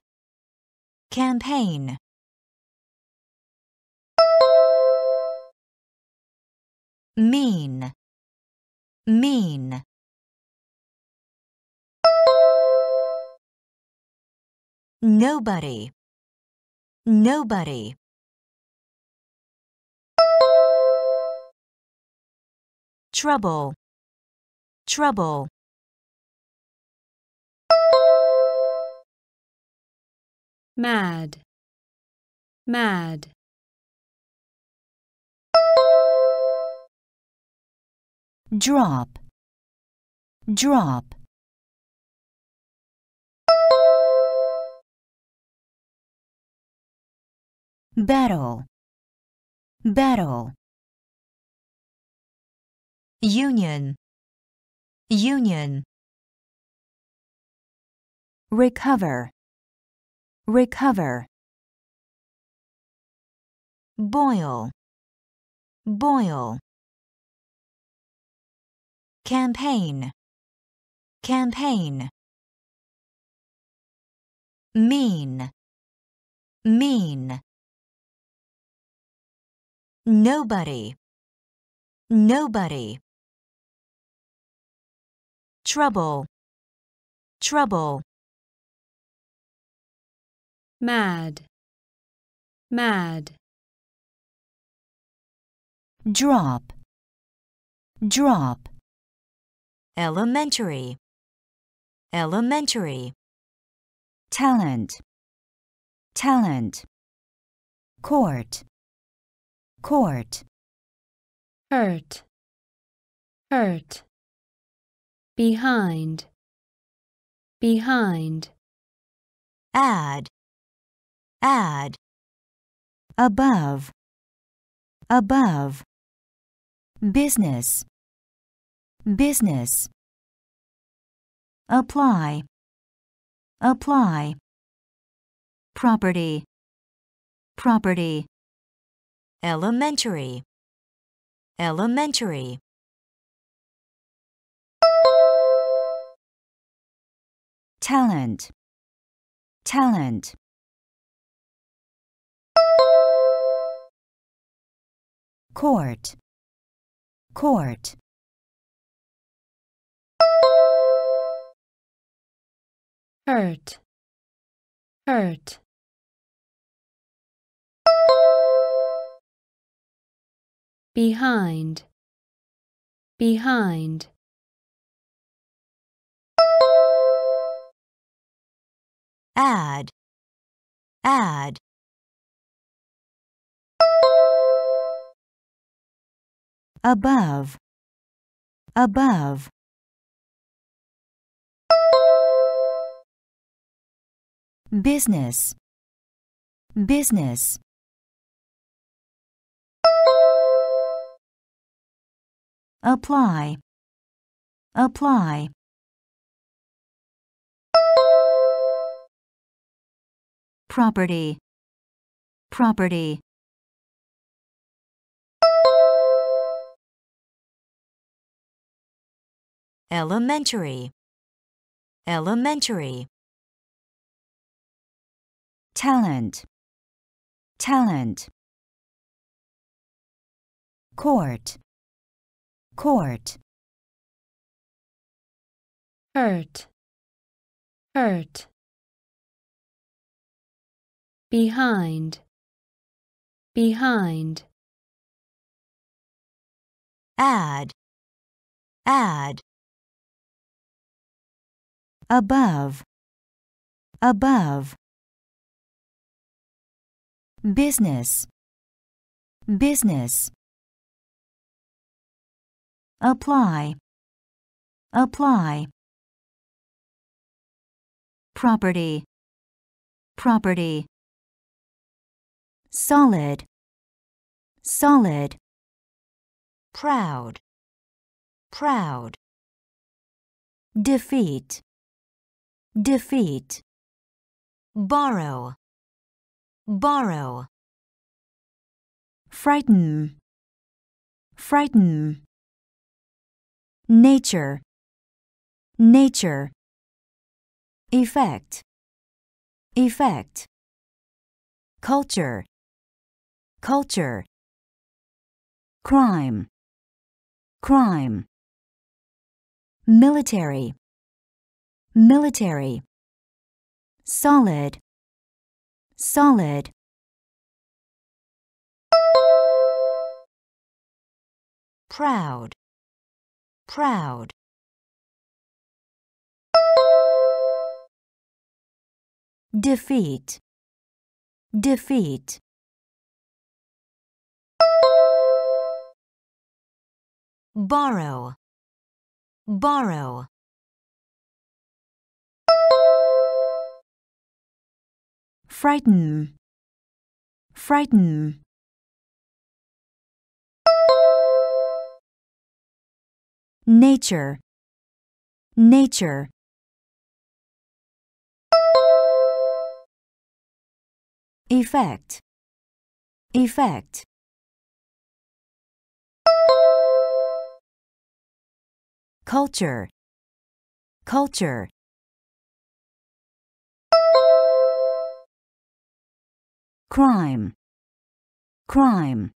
campaign. Mean, mean. Nobody, nobody. Trouble, trouble. mad, mad. Drop, drop. Battle, battle. Union, union. Recover, recover. Boil, boil. Campaign, campaign. Mean, mean. nobody, nobody. Trouble, trouble. mad, mad, drop, drop. Elementary, elementary. Talent, talent. Court, court. hurt, hurt, behind, behind, Add, add. Above, above. Business, business. Apply, apply. Property, property. Elementary, elementary. Talent, talent. Court, court. Hurt, hurt, behind, behind, Add, add. Above, above. Business, business. Apply, apply. Property, property. Elementary, elementary. Talent, talent. Court, court. hurt, hurt, behind, behind, Add, add. Above, above. Business, business. Apply, apply. Property, property. Solid, solid. Proud, proud. Defeat, defeat. Borrow, borrow. Frighten, frighten. Nature, nature. Effect, effect. Culture, culture. Crime, crime. Military, military. Solid, solid. Proud, proud. Defeat, defeat. Borrow, borrow. Frighten, frighten. Nature, nature. Effect, effect. Culture, culture. crime. Crime.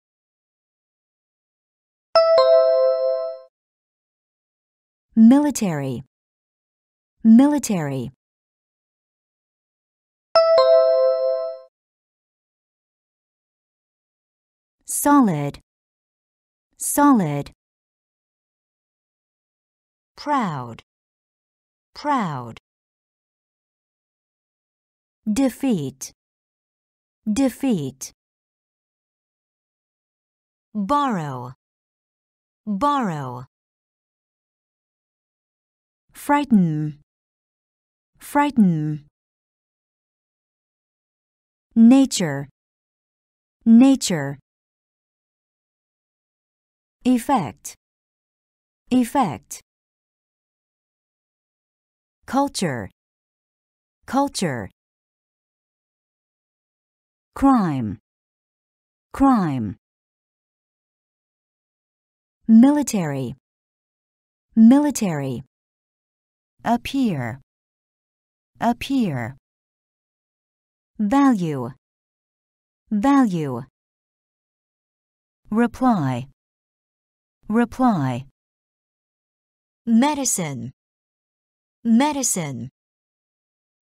Military. Military. Solid. Solid. Proud. Proud. Defeat defeat. Borrow, borrow. Frighten, frighten. Nature, nature. Effect, effect. Culture, culture. Crime, crime. Military, military. Appear, appear. Value, value. Reply, reply. Medicine, medicine.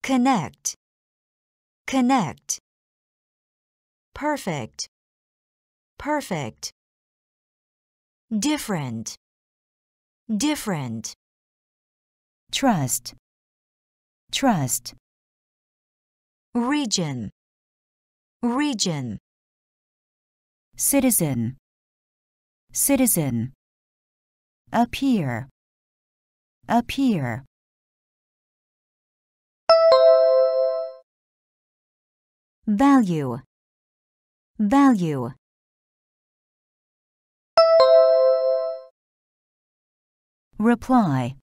Connect, connect. Perfect, perfect. Different, different. Trust, trust. Region, region. Citizen, citizen. Appear, appear. Value, value. Reply,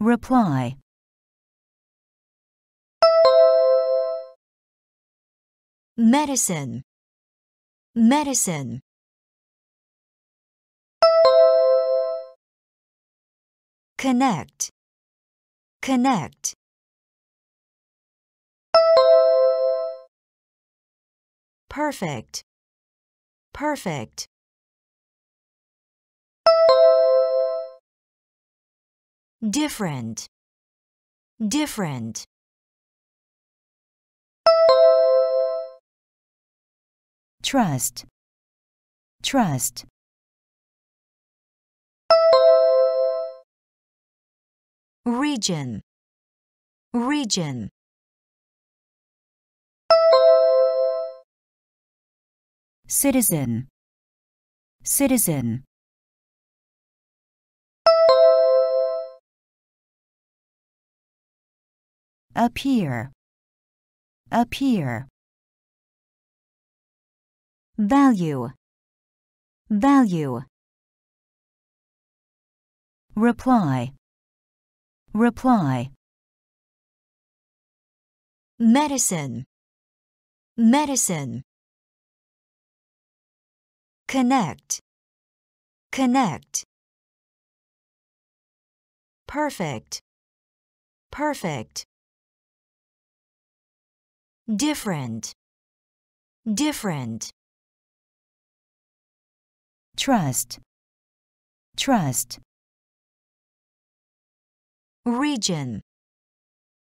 reply. Medicine, medicine. Connect, connect. Perfect, perfect. Different, different. Trust, trust. Region, region. Citizen, citizen. Appear, appear. Value, value. Reply, reply. Medicine, medicine. Connect, connect. Perfect, perfect. Different, different. Trust, trust. Region,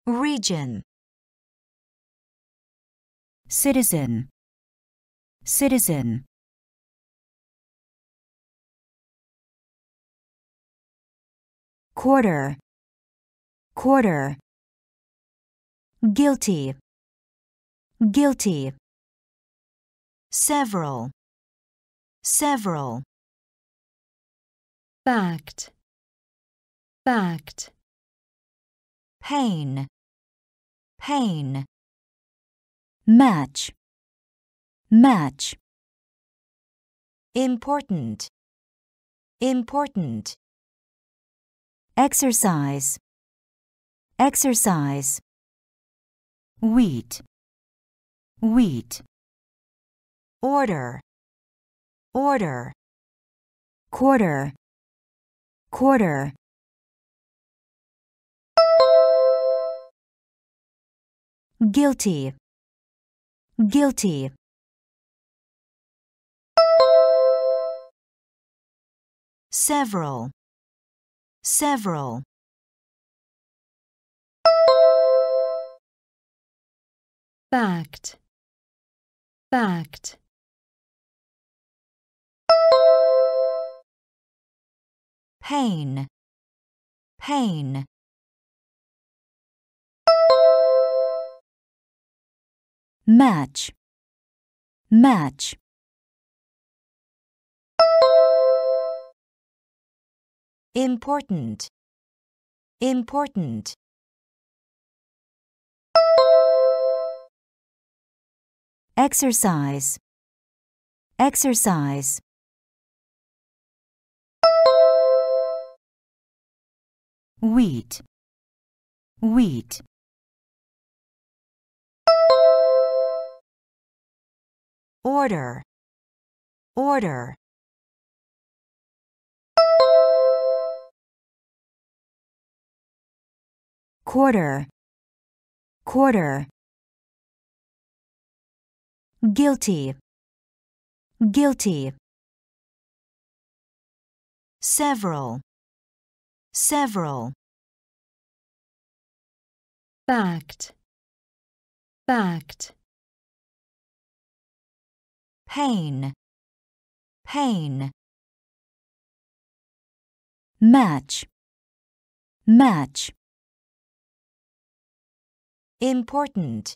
region. Citizen, citizen. Quarter, quarter. Guilty, guilty. Several, several. fact, fact, Pain, pain. Match, match. Important, important. Exercise, exercise. Wheat, wheat. Order, order. Quarter, quarter. Guilty, guilty. Several, several, fact, fact, pain, pain, match, match, important, important, exercise, exercise, wheat, wheat. Order, order. Quarter, quarter. Guilty, guilty. Several, several. fact, fact, pain, pain. Match, match. Important,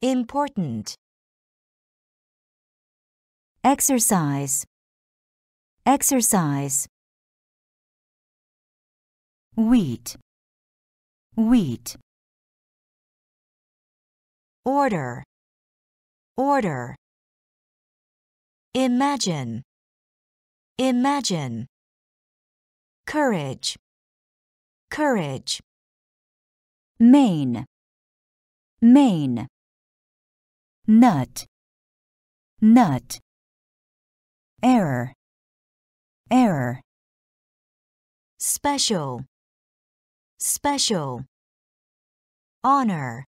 important. Exercise, exercise. Wheat, wheat. Order, order. Imagine, imagine. Courage, courage. Main, main. Nut, nut. Error, error. Special, special. Honor,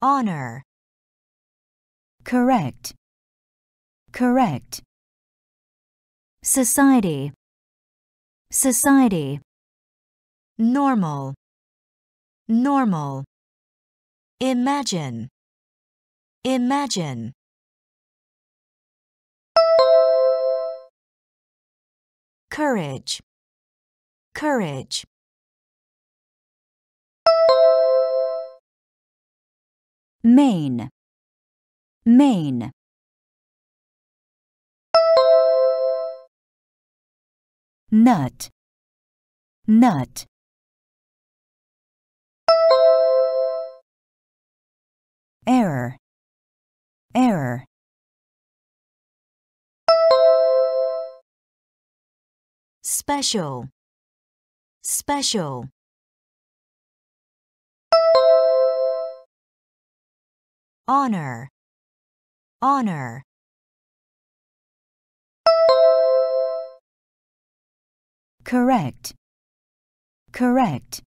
honor. Correct, correct. Society, society. Normal, normal. Imagine, imagine. Courage, courage. Main, main. Nut, nut. Error, error. Special, special. Honor, honor. Correct, correct.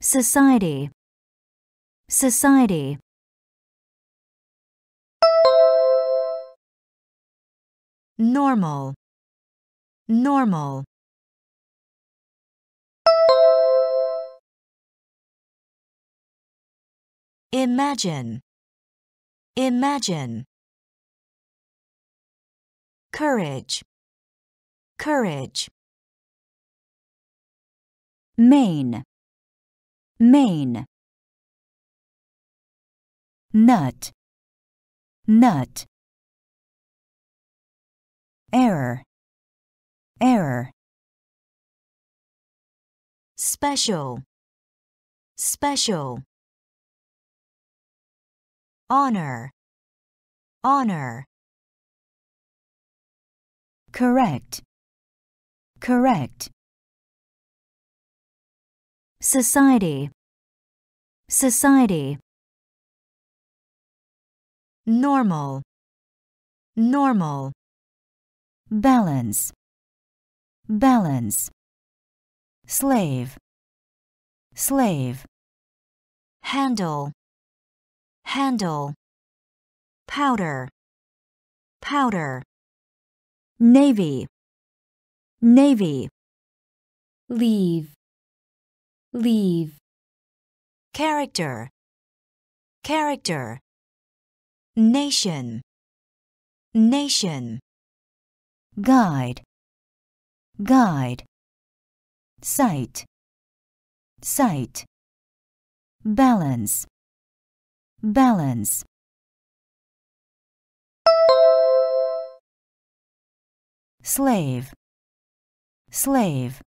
Society, society. Normal, normal. Imagine, imagine. Courage, courage. Main, main. Nut, nut. Error, error. Special, special. Honor, honor. Correct, correct. Society, society. Normal, normal. Balance, balance. Slave, slave. Handle, handle. Powder, powder. Navy, Navy. leave, leave, Character, character. Nation, nation. Guide, guide. Sight, sight. Balance, balance. Slave, slave.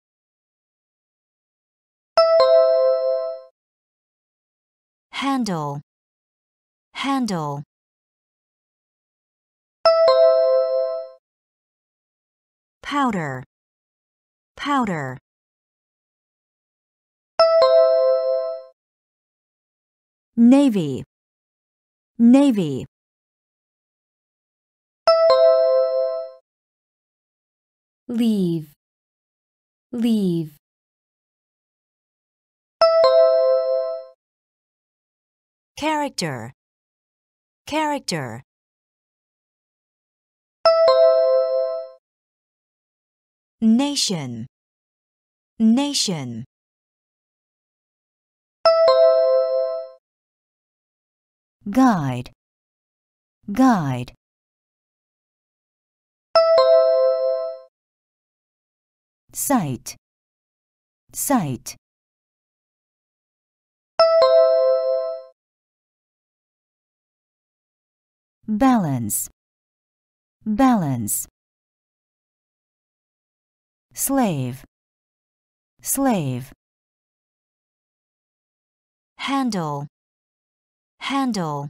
Handle, handle. Powder, powder. Navy, navy. leave, leave, Character, character. Nation, nation. Guide, guide. Sight, sight. Balance, balance. Slave, slave. Handle, handle.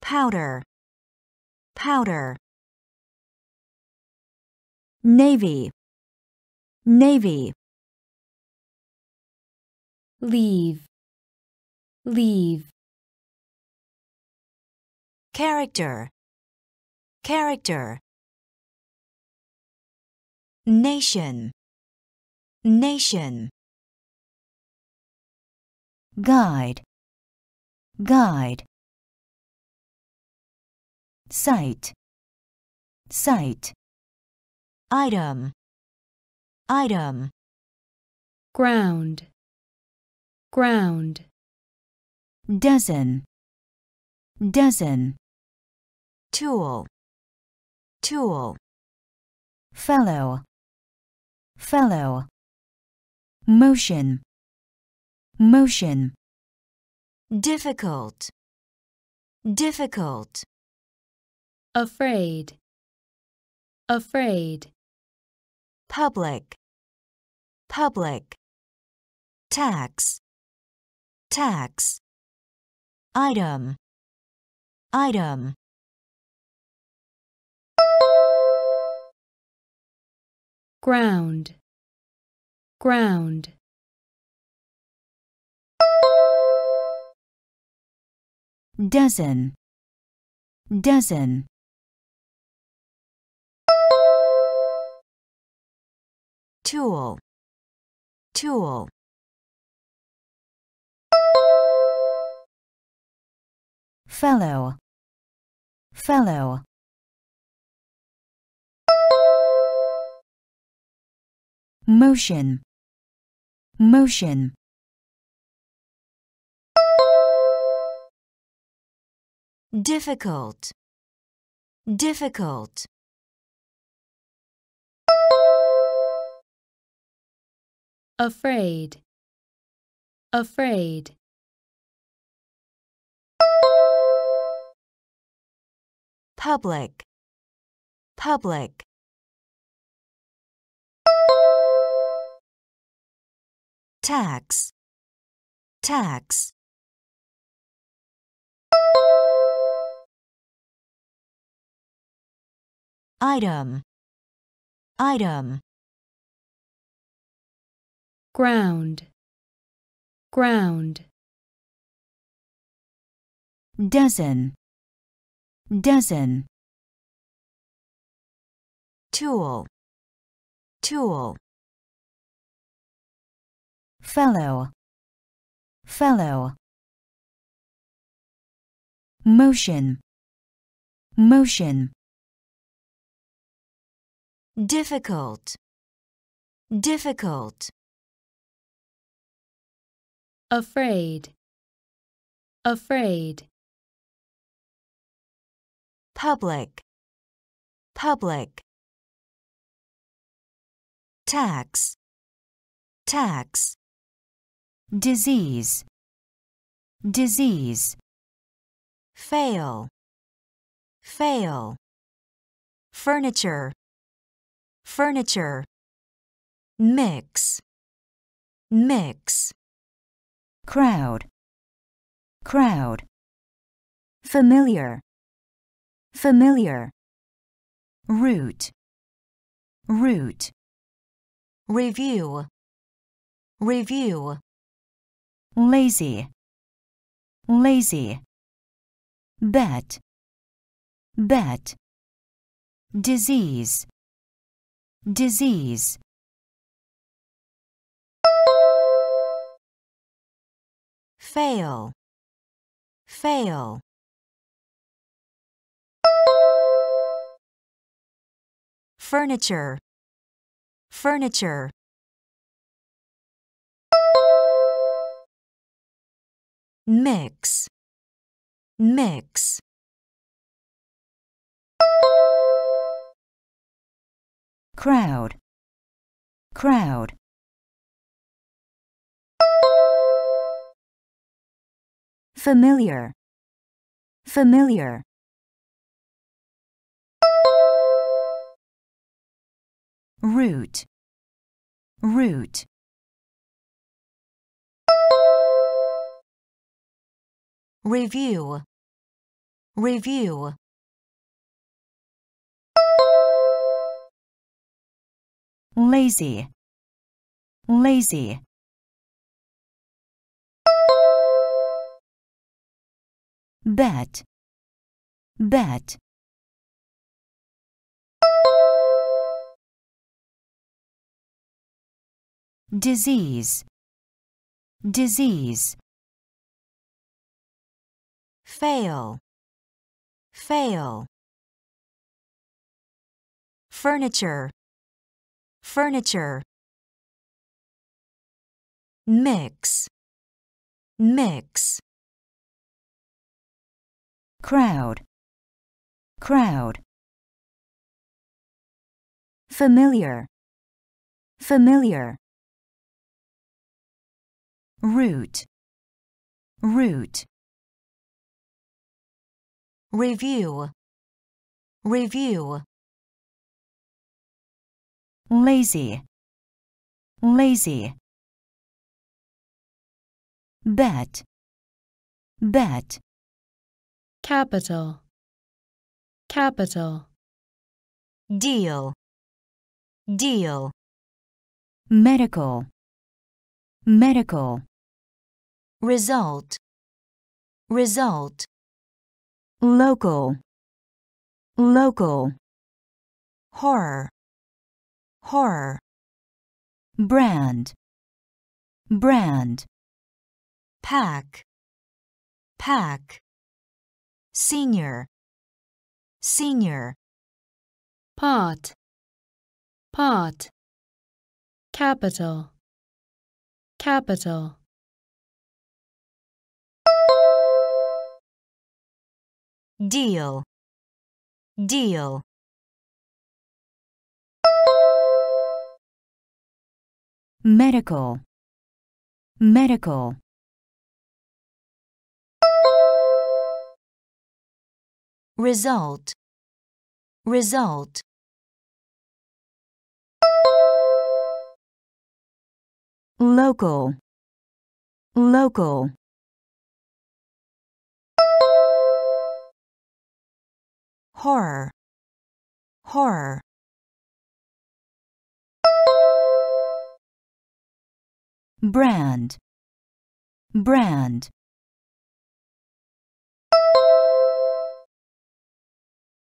Powder, powder. Navy, navy. leave, leave, Character, character. Nation, nation. Guide, guide. Sight, sight. Item, item. ground, ground, Dozen, dozen. Tool, tool. Fellow, fellow. Motion, motion. Difficult, difficult. afraid, afraid, Public, public. Tax, tax. Item, item. Ground, ground, Dozen, dozen. Tool, tool. Fellow, fellow. Motion, motion. Difficult, difficult. afraid, afraid, Public, public. Tax, tax. Item, item. ground, ground, Dozen, dozen. Tool, tool. Fellow, fellow. Motion, motion. difficult, difficult, afraid, afraid, public, public, tax, tax, disease, disease, fail, fail, furniture, furniture, mix, mix, crowd, crowd, familiar, familiar, root, root, review, review, lazy, lazy, bet, bet, disease, disease. Fail, fail. Furniture, furniture. Mix, mix. Crowd, crowd. Familiar, familiar. root route. Review, review. Lazy, lazy. Bet, bet. Disease, disease. Fail, fail. Furniture, furniture. Mix, mix. Crowd, crowd. Familiar, familiar. Route, route. Review, review. Lazy, lazy. Bet, bet. capital, capital, Deal, deal. Medical, medical. Result, result. Local, local. Horror, horror. Brand, brand. Pack, pack. Senior, senior. pot, pot, capital, capital, Deal, deal. Medical, medical. Result, result. Local, local. Horror, horror. Brand, brand.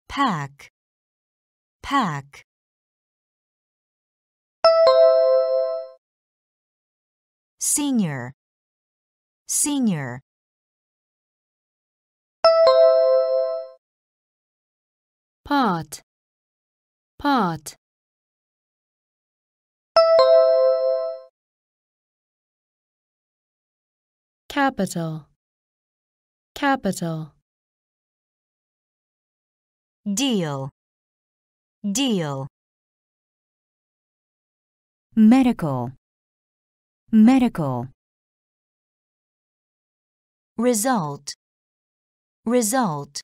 Pack, pack. Senior, senior. part part capital. Capital. Deal. Deal. Medical. Medical. Result. Result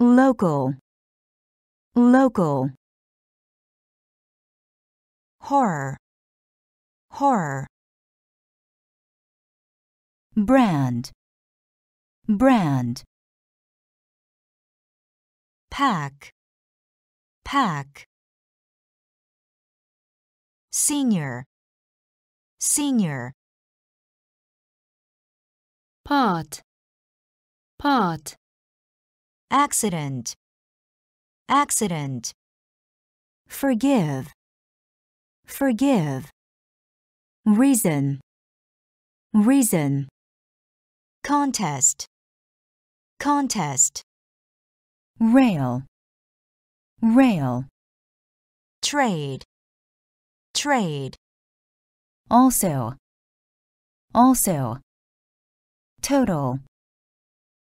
local, local, horror, horror, brand, brand, pack, pack, senior, senior, part, part, accident, accident, forgive, forgive, reason, reason, contest, contest, rail, rail, trade, trade, also, also, total,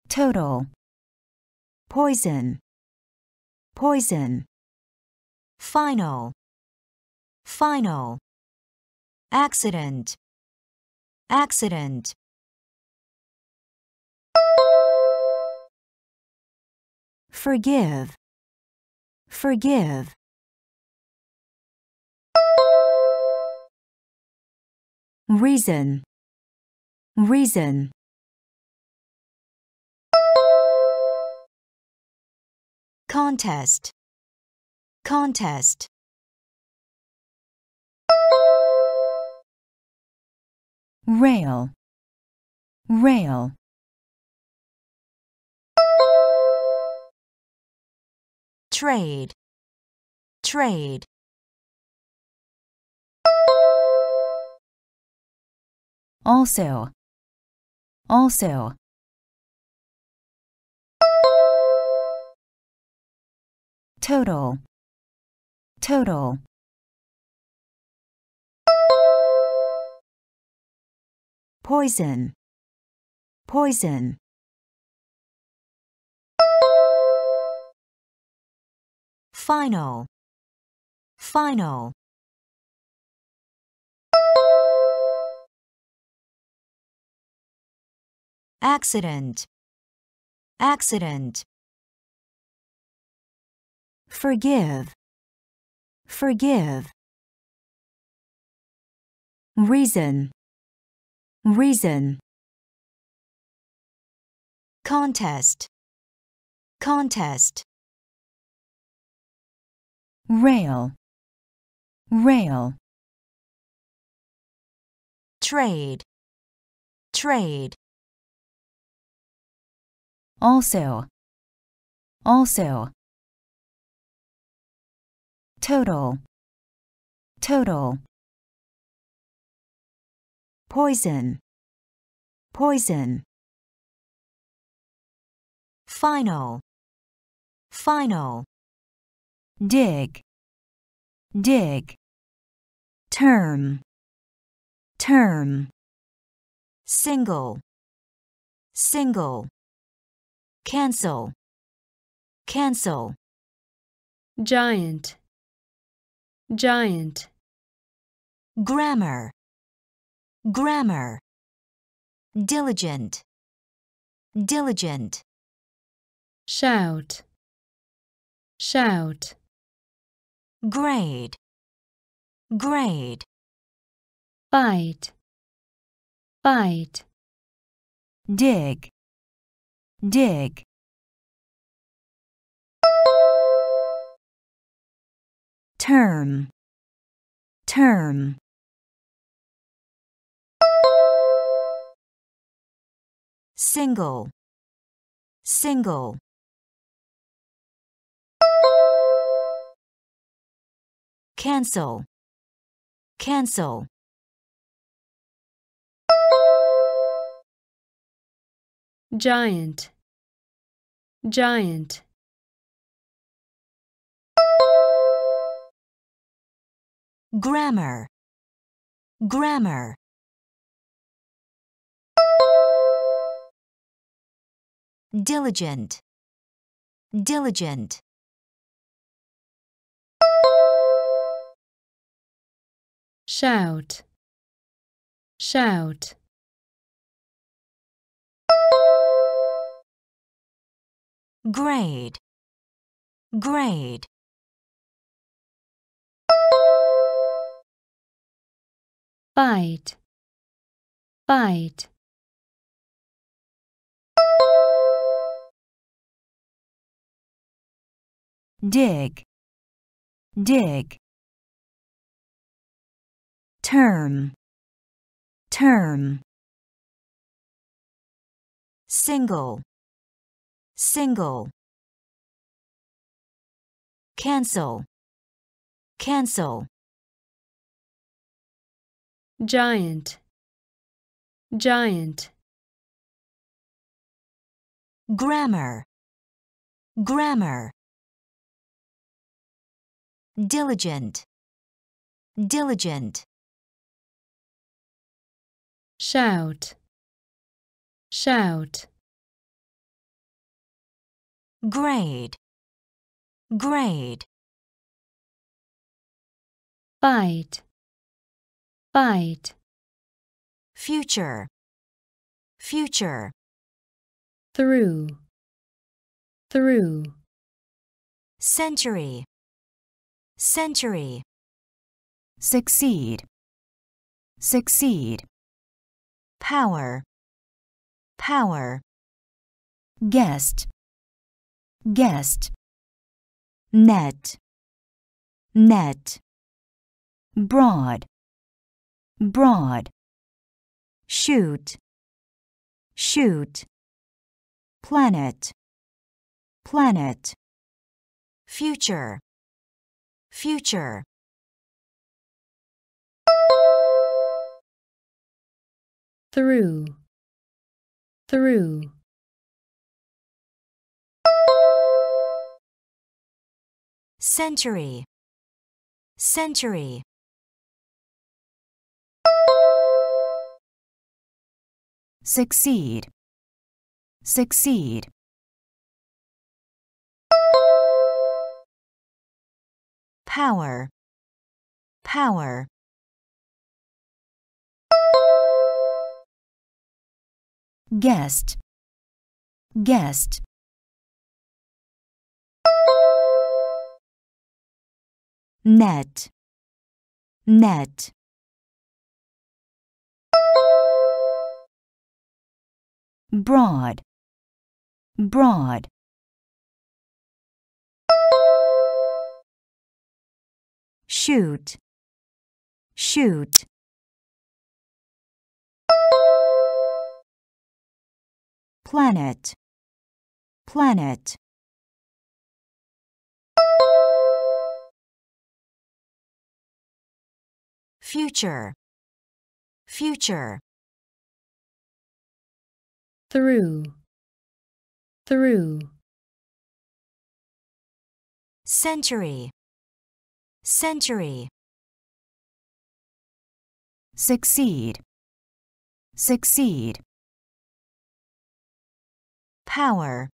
total, poison, poison, final, final, accident, accident. Forgive, forgive. Reason, reason. Contest, contest. Rail, rail. Trade, trade. Also, also. Total, total. Poison, poison. Final, final. Accident, accident. Forgive, forgive. Reason, reason. Contest, contest. Rail, rail. Trade, trade. Also, also. Total, total. Poison, poison. Final, final. Dig, dig. Term, term. Single, single. Cancel, cancel. giant, giant, Grammar, grammar. Diligent, diligent. shout, shout, Grade, grade. fight, fight, Dig, dig. Term, term. Single, single. Cancel, cancel. giant, giant, grammar. Grammar. Diligent. Diligent. Shout. Shout. Grade. Grade. Bite, bite, dig, dig, term, term, single, single, cancel, cancel, giant, giant, grammar, grammar, diligent, diligent, shout, shout, grade, grade, bite, bite, future, future, through, through, century, century, succeed, succeed, power, power, guest, guest, net, net, broad, broad, shoot, shoot, planet, planet, future, future, through, through, century, century, succeed, succeed, power, power, guest, guest, net, net, broad, broad, shoot, shoot, planet, planet, future, future, through, through, century, century, succeed, succeed, power,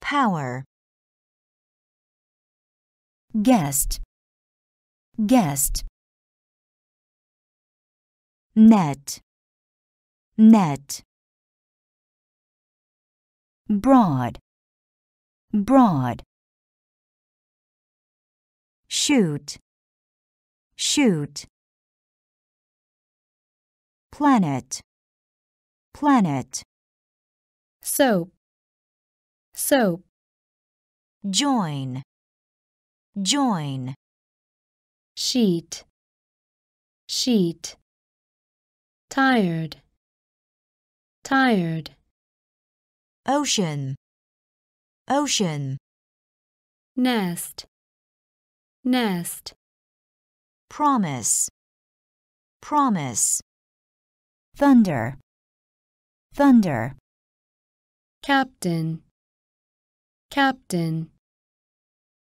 power, guest, guest, net, net, broad, broad, shoot, shoot, planet, planet, soap, soap, join, join, sheet, sheet, tired, tired, ocean, ocean, nest, nest, promise, promise, thunder, thunder, captain, captain,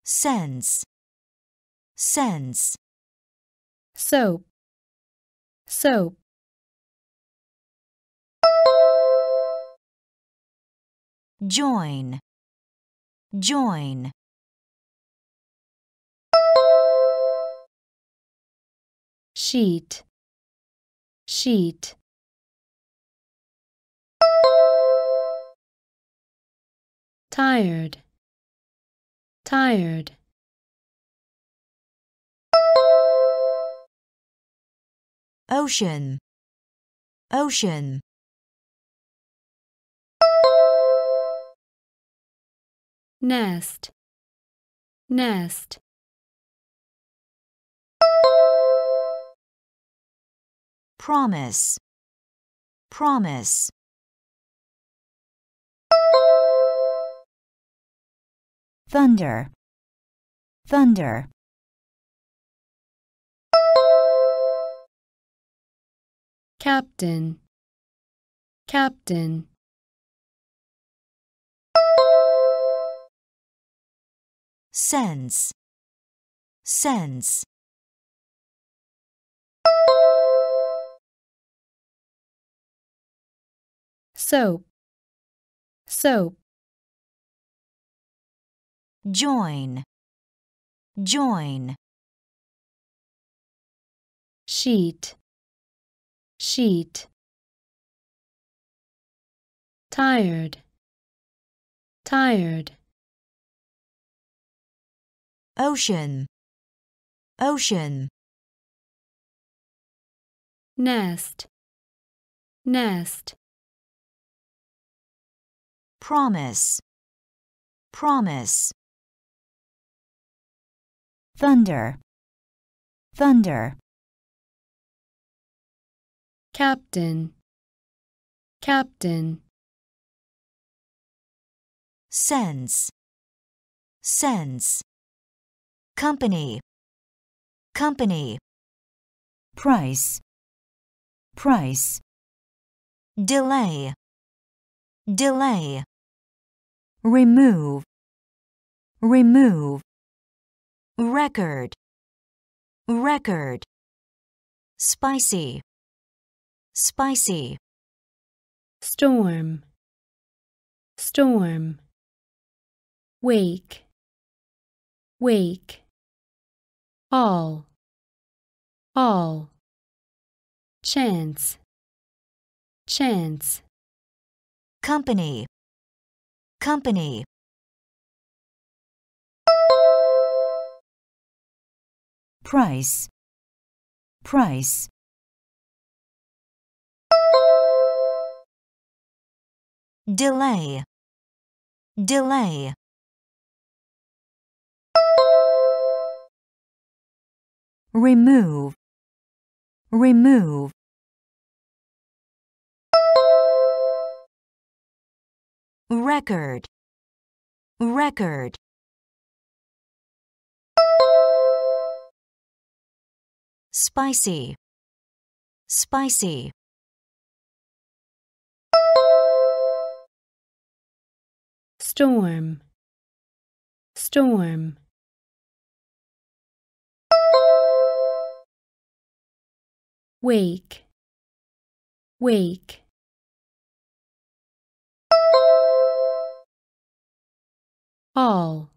sense, sense, soap, soap, join, join, sheet, sheet, tired, tired, ocean, ocean, nest, nest, promise, promise, thunder, thunder, captain, captain, sense, sense, soap, soap, join, join, sheet, sheet, tired, tired, ocean, ocean, nest, nest, promise, promise, thunder, thunder, captain, captain, sense, sense, company, company, price, price, delay, delay, remove, remove, record, record, spicy, spicy, storm, storm, wake, wake, all, all, chance, chance, company, company, price, price, delay, delay, remove, remove, record, record, spicy, spicy, storm, storm, wake, wake, all,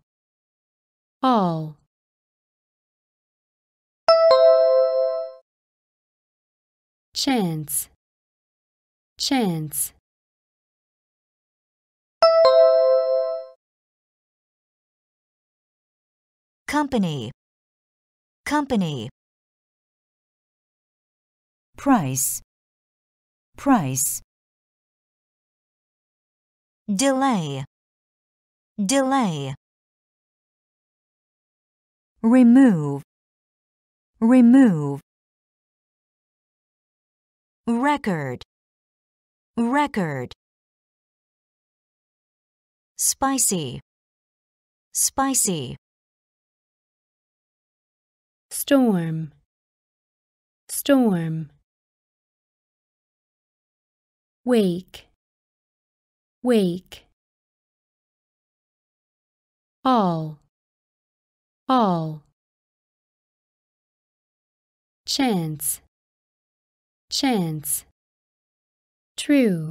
all, chance, chance, company, company, price, price, delay, delay, remove, remove, record, record, spicy, spicy, storm, storm, wake, wake, all, all, chance, chance, true,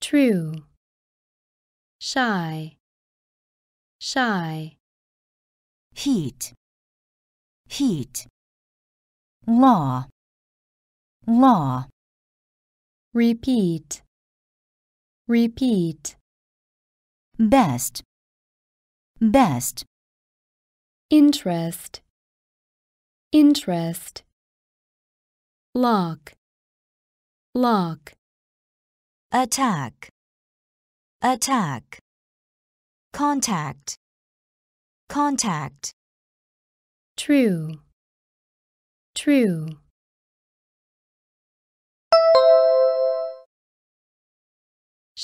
true. shy, shy, heat, heat. Law, law. Repeat, repeat, Best, best. interest, interest, lock, lock, Attack, attack. Contact, contact. true, true,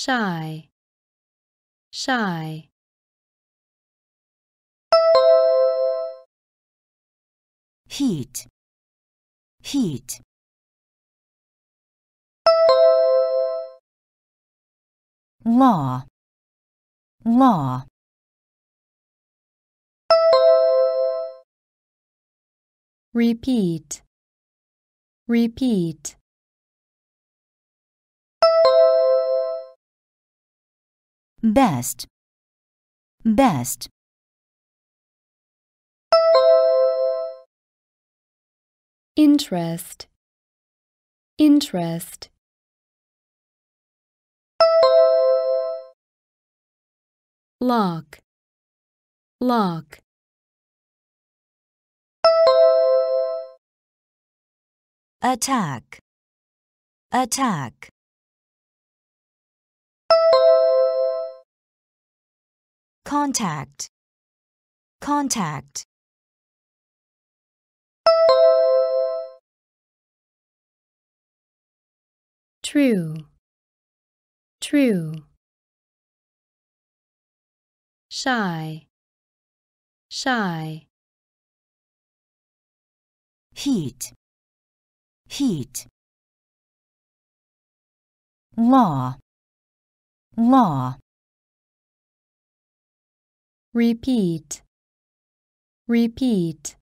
shy, shy, Heat, heat. Law, law. repeat, repeat, Best, best. interest, interest, lock, lock, Attack, attack. Contact, contact. true, true, shy, shy, Heat, heat. Law, law. Repeat, repeat,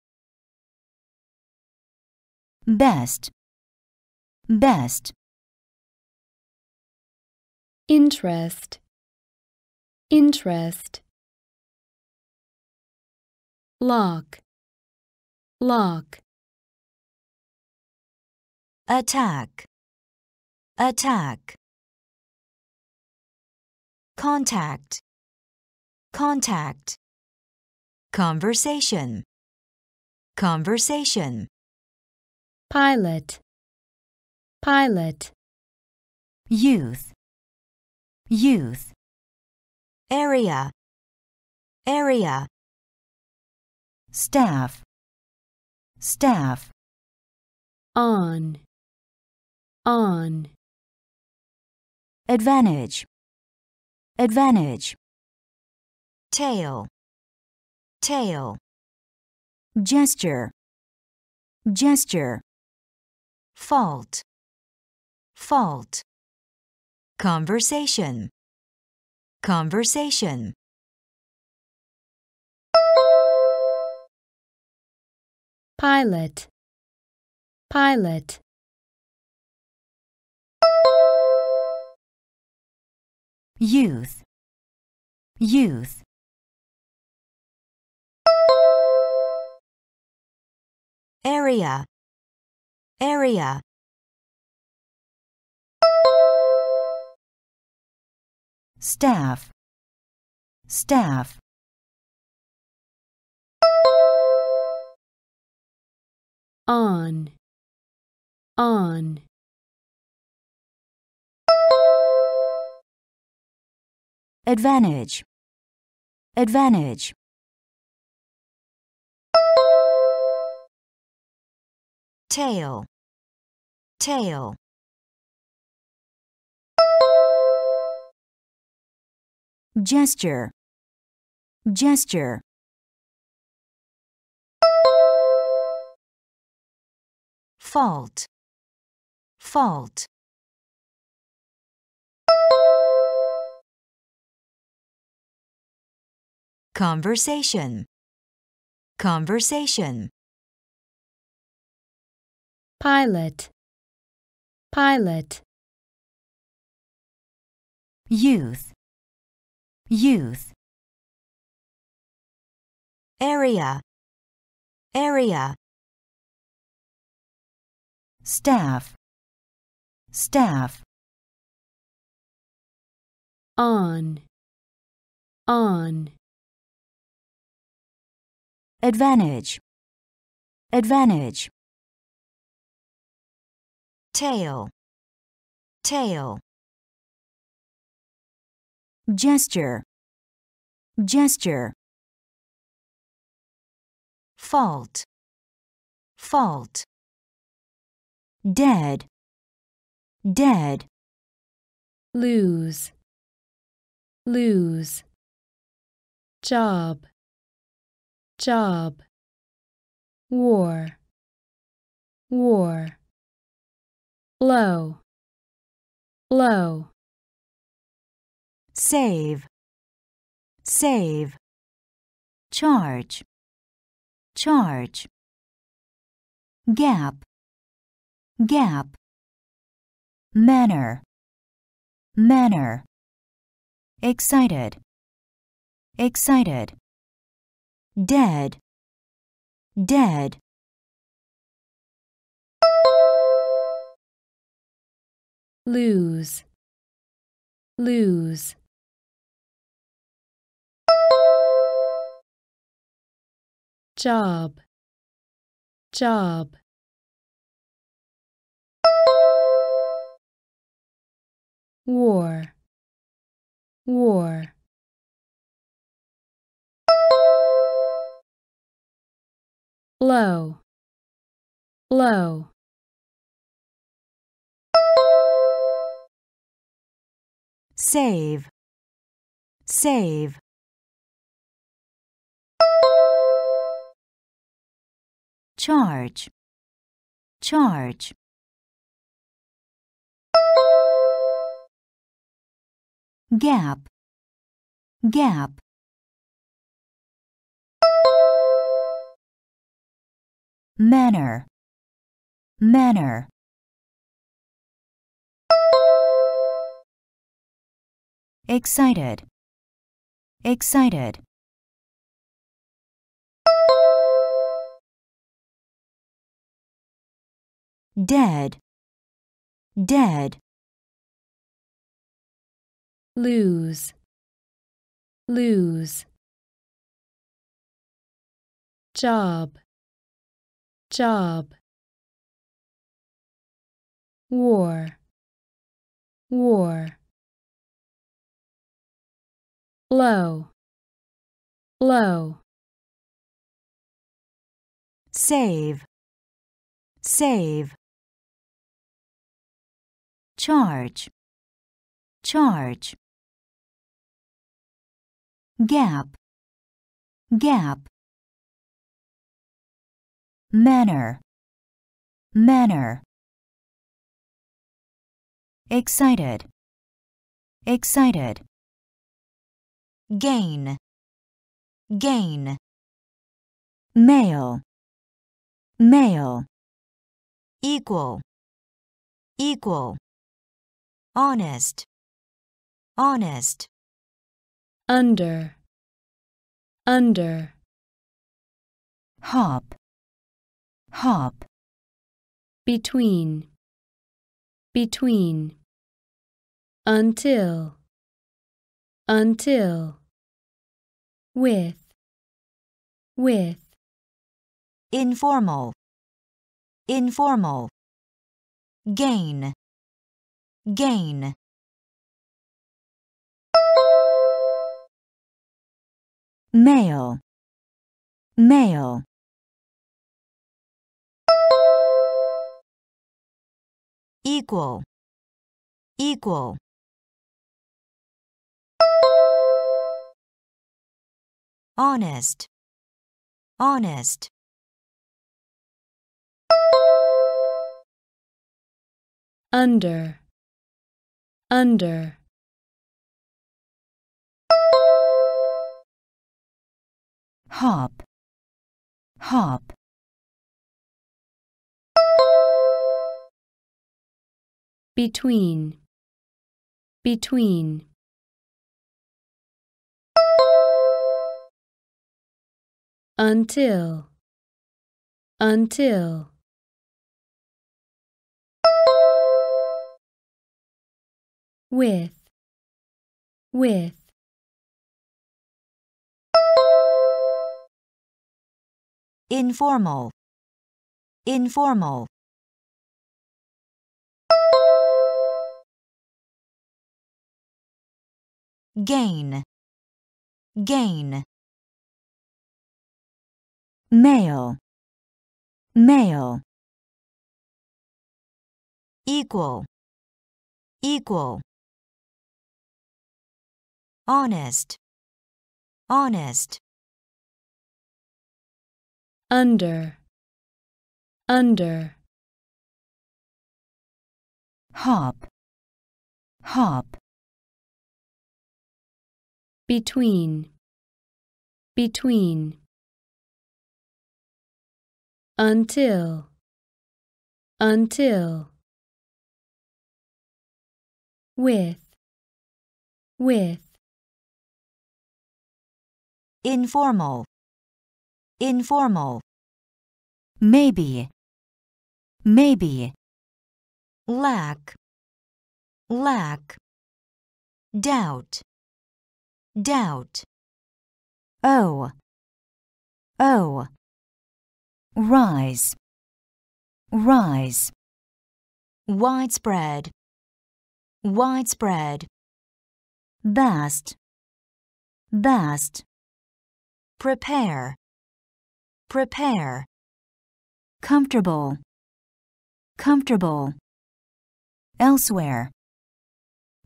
Best, best. interest, interest, lock, lock, Attack, attack. Contact, contact. Conversation, conversation. pilot, pilot, Youth, youth. Area, area. Staff, staff. on, on, Advantage, advantage. Tail, tail. Gesture, gesture. Fault, fault. Conversation, conversation. pilot, pilot, Youth, youth. Area, area. Staff, staff. on, on, Advantage, advantage. Tail, tail. Gesture, gesture. Fault, fault. Conversation, conversation. Pilot, pilot, Youth, youth. Area, area. Staff, staff. on, on, Advantage, advantage. Tail, tail. Gesture, gesture. Fault, fault. Dead, dead. lose, lose, job, job, war, war, blow, blow, Save, save. Charge, charge. Gap, gap. Manner, manner. Excited, excited. Dead, dead. Lose, lose. job, job, war, war, blow, blow, Save, save. Charge, charge. Gap, gap. Manner, manner. Excited, excited. Dead, dead. lose, lose. job, job. war, war. Blow, low. Save, save. Charge, charge. Gap, gap. Manner, manner. Excited, excited. Gain, gain. Male, male. Equal, equal. Honest, honest. under, under, Hop, hop. between, between, until, until, with, with, Informal, informal. Gain, gain. Male, male. Equal, equal. Honest, honest. under, under, Hop, hop. between, between, until, until. With, with. Informal. Informal. Gain. Gain. Male. Male. Equal. Equal. Honest. Honest. under, under. Hop. Hop. between, between. Until, until. With, with. Informal. Informal. Maybe. Maybe. Lack. Lack. Doubt. Doubt. Oh. Oh. Rise. Rise. Widespread. Widespread. Vast. Vast. Prepare. Prepare. Comfortable. Comfortable. Elsewhere.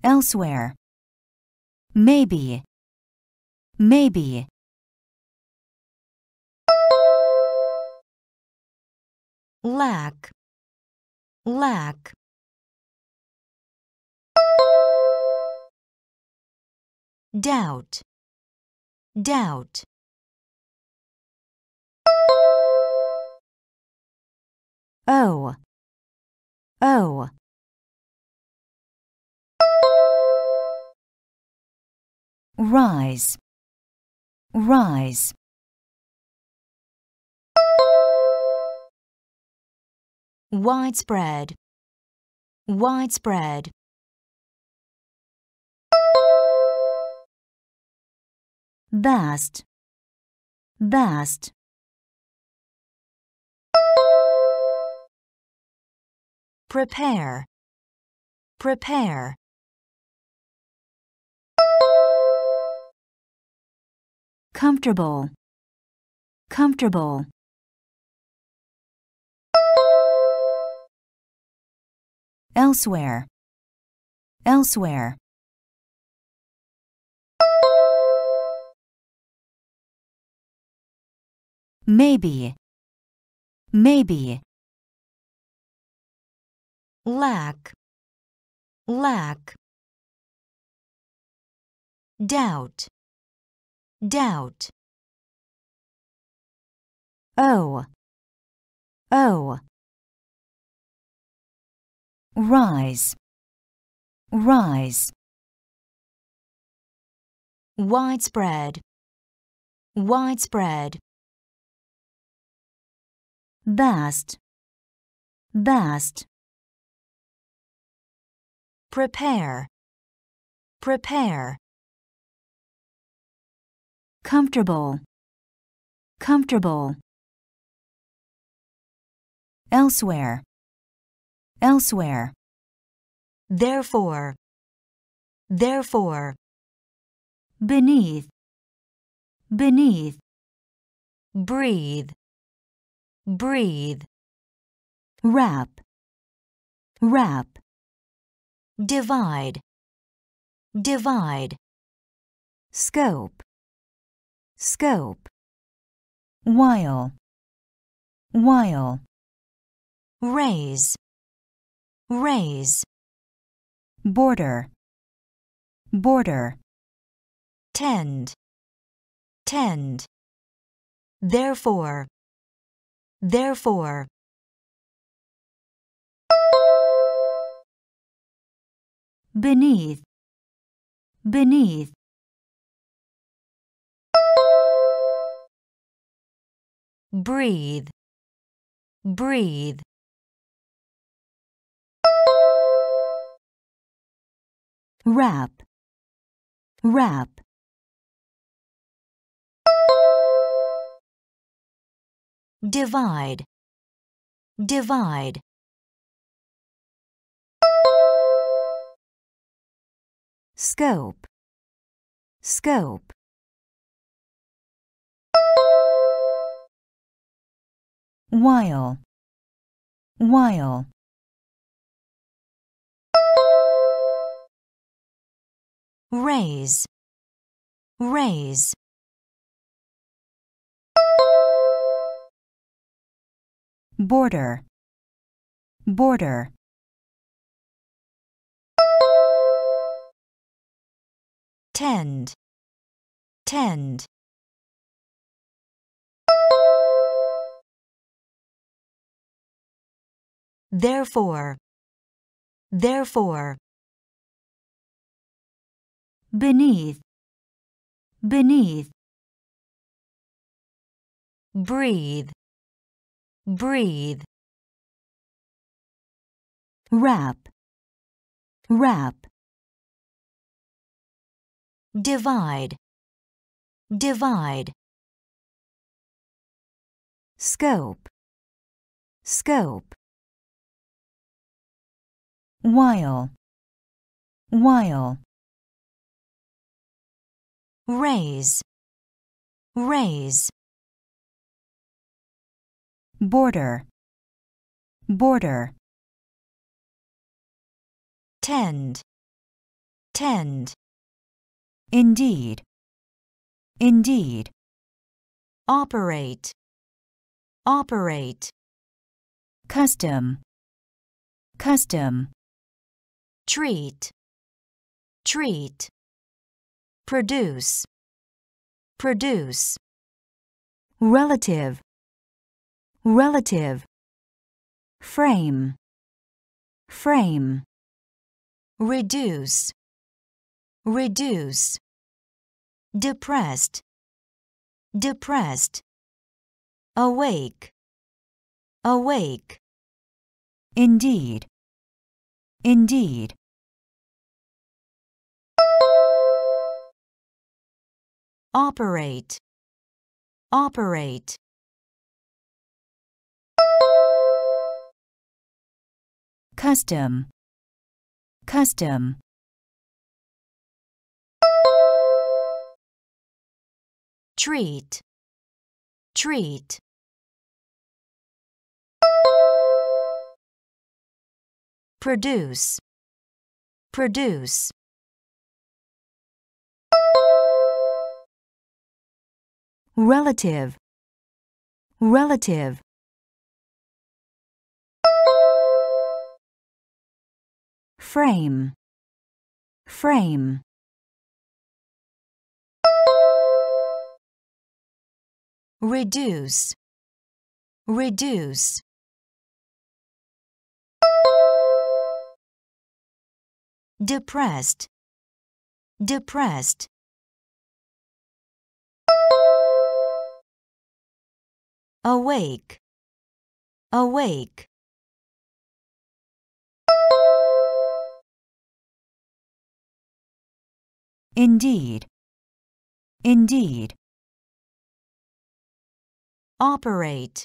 Elsewhere. Maybe. Maybe. Lack. Lack. Doubt. Doubt. Oh. Oh. Rise. Rise. Widespread. Widespread. Vast. Vast. Prepare. Prepare. Comfortable. Comfortable. Elsewhere. Elsewhere. Maybe. Maybe. Lack. Lack. Doubt. Doubt. Oh. Oh. Rise. Rise. Widespread. Widespread. Vast. Vast. Prepare. Prepare. Comfortable. Comfortable. Elsewhere. Elsewhere. Therefore. Therefore. Beneath. Beneath. Breathe. Breathe. Wrap. Wrap. Divide. Divide. Scope. Scope. While. While. Raise. Raise. Border. Border. Tend. Tend. Therefore. Therefore. Beneath. Beneath. breathe, breathe. Wrap, wrap. Divide, divide. Scope, scope. While, while. Raise, raise. Border, border. Tend, tend. Therefore, therefore. Beneath, beneath. Breathe, breathe. Wrap, wrap. Divide, divide. Scope, scope. While, while. Raise, raise. Border, border. Tend, tend. Indeed, indeed. Operate, operate. Custom, custom. Treat, treat. Produce, produce. Relative, relative. Frame, frame. Reduce, reduce. Depressed, depressed. Awake, awake. Indeed, indeed. Operate, operate. Custom, custom. Treat, treat. Produce, produce. Relative, relative. Frame, frame. Reduce, reduce. Depressed, depressed. Awake, awake. Indeed, indeed. Operate,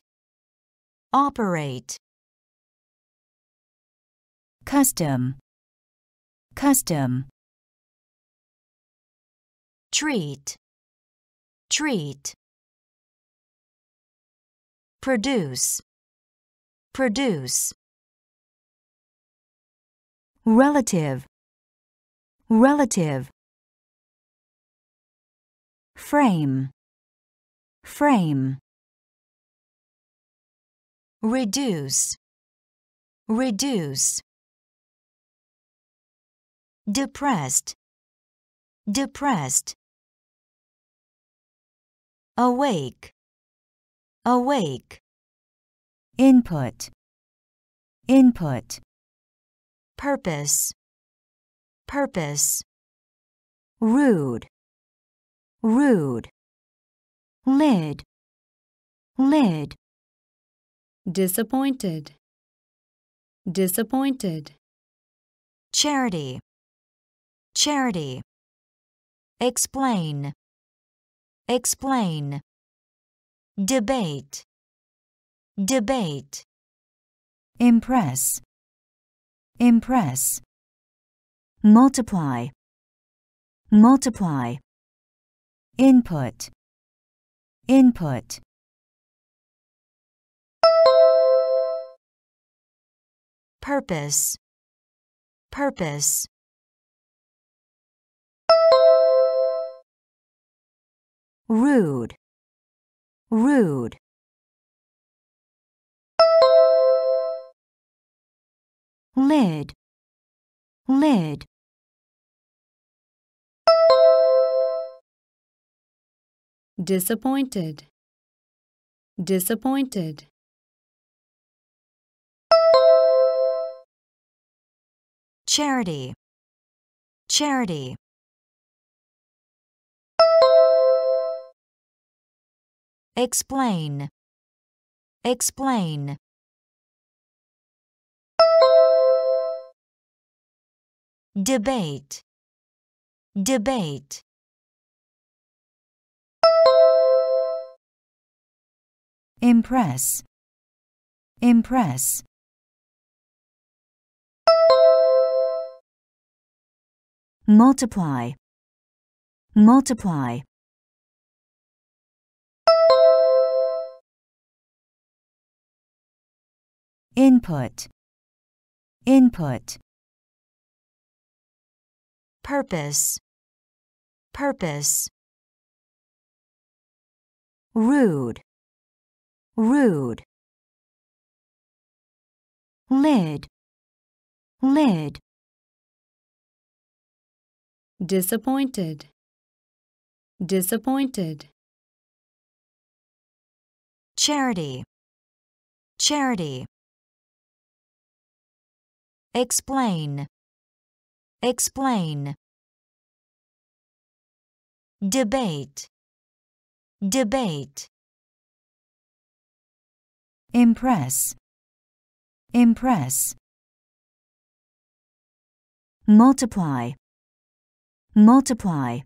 operate. Custom, custom. Treat, treat. Produce, produce. Relative, relative. Frame, frame. Reduce, reduce. Depressed, depressed. Awake, awake. Input, input. Purpose, purpose. Rude, rude. Lid, lid, disappointed, disappointed, charity, charity. Explain, explain. Debate, debate. Impress, impress. Multiply, multiply. Input, input. Purpose, purpose. Rude, rude. Lid, lid. disappointed, disappointed, Charity, charity. Explain, explain. Debate, debate. Impress, impress. Multiply, multiply. Input, input. Purpose, purpose. Rude, rude. Lid, lid. disappointed, disappointed, Charity, charity. Explain, explain. Debate, debate. Impress, impress. Multiply, multiply.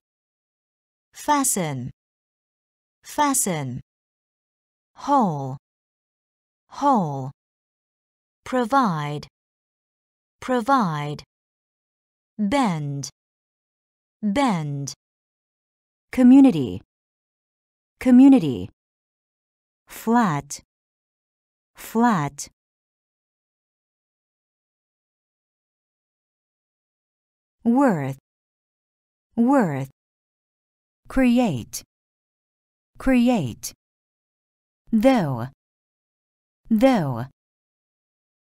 Fasten, fasten. Whole, whole. Provide, provide. Bend, bend. Community, community. Flat, flat. Worth, worth. Create, create. Though, though.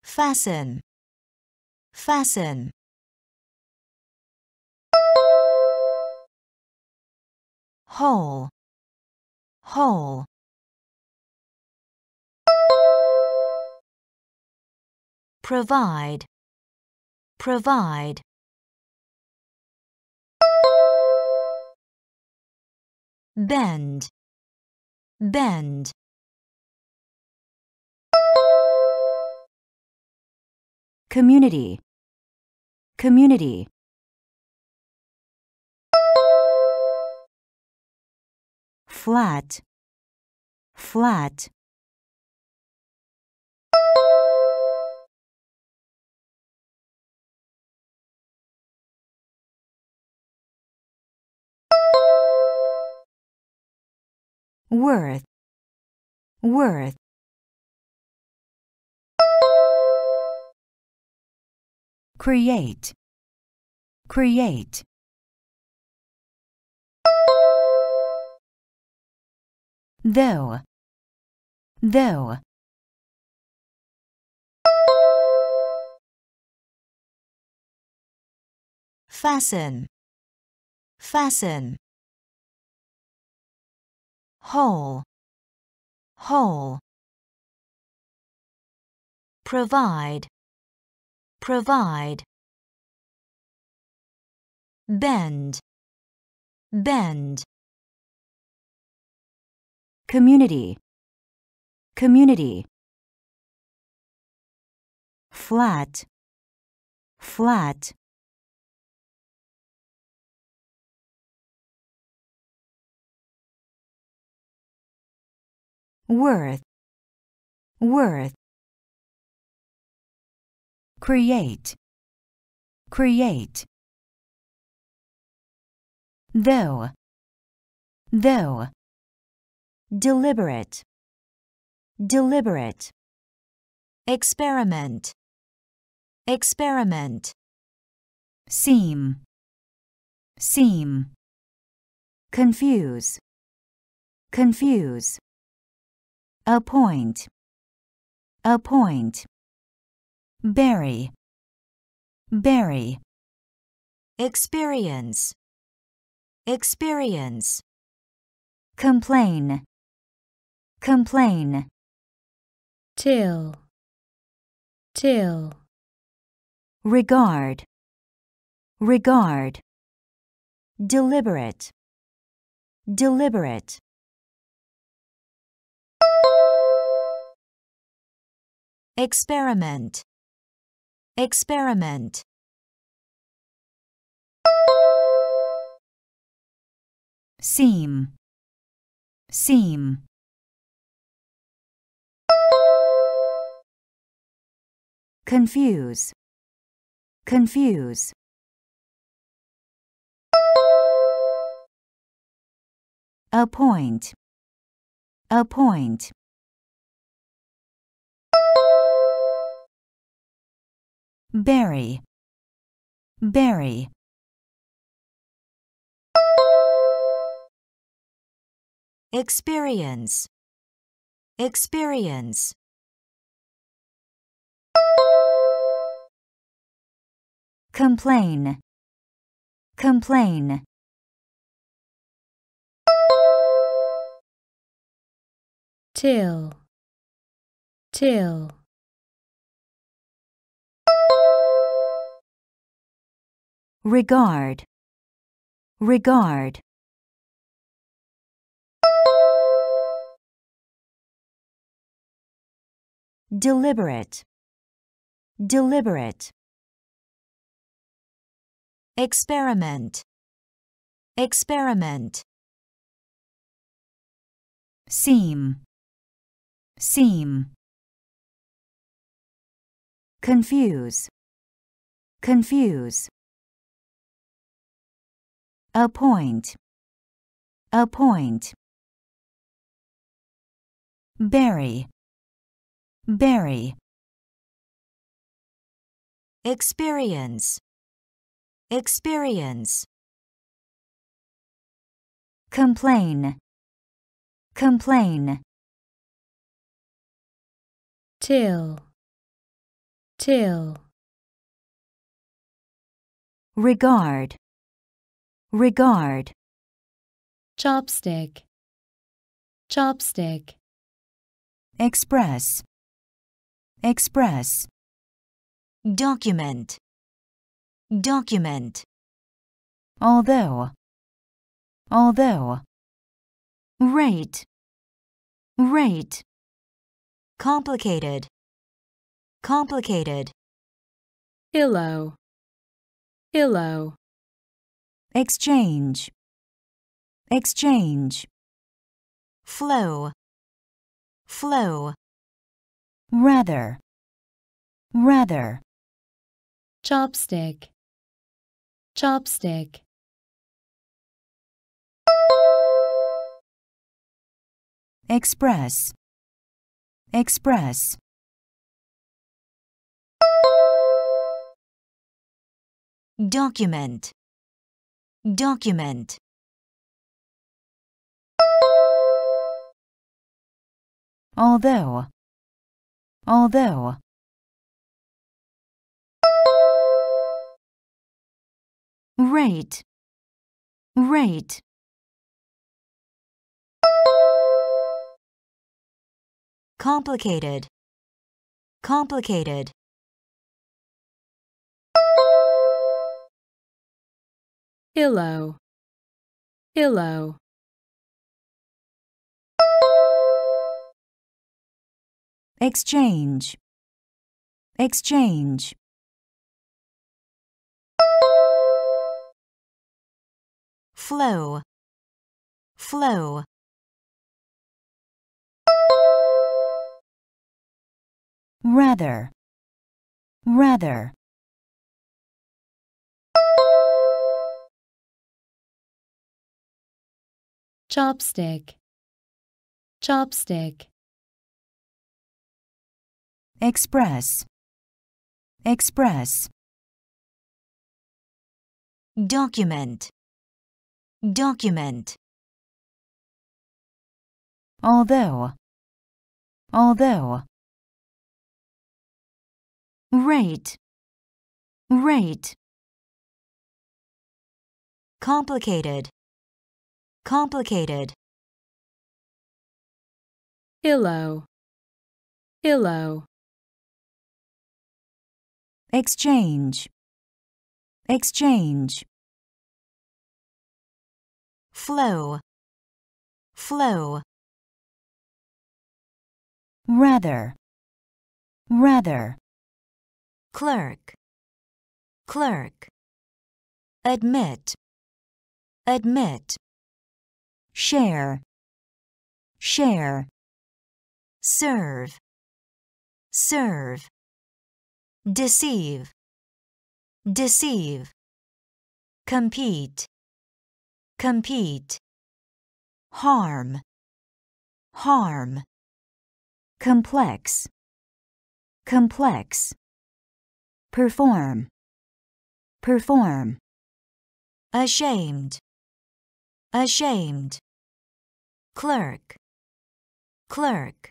Fasten, fasten. Whole, whole. Provide, provide. Bend, bend. Community, community. Flat, flat. Worth, worth. Create, create. Though, though. Fasten, fasten. Whole, whole. Provide, provide. Bend, bend. Community, community. Flat, flat. Worth, worth. Create, create. Though, though. Deliberate, deliberate. Experiment, experiment. Seem, seem. Confuse, confuse. Appoint, appoint. Bury, berry. Experience, experience. Complain, complain. till, till, Regard, regard. Deliberate, deliberate. Experiment, experiment. Seem, seem. Confuse, confuse. Appoint, appoint. Bury, berry. Experience, experience. Complain, complain. till, till. Regard, regard. Deliberate, deliberate. Experiment, experiment. Seem, seem. Confuse, confuse. Appoint, appoint. Bury, bury. Experience, experience. Complain, complain. till, till. Regard, regard. chopstick, chopstick. Express, express. Document, document. Although, although. Rate, rate. Complicated, complicated. pillow, pillow. Exchange, exchange. Flow, flow. Rather, rather. chopstick, chopstick. Express, express. Document, document. Although, although. Rate, rate. Complicated, complicated. Pillow, pillow. exchange, exchange. Flow, flow. Rather, rather. Chopstick, chopstick, express, express. Document, document. Although, although. Rate, rate. Complicated, complicated. pillow, pillow, exchange, exchange. Flow, flow. Rather, rather. Clerk, clerk. Admit, admit. Share, share. Serve, serve. Deceive, deceive. Compete, compete. Harm, harm. Complex, complex. Perform, perform. Ashamed, ashamed. Clerk, clerk.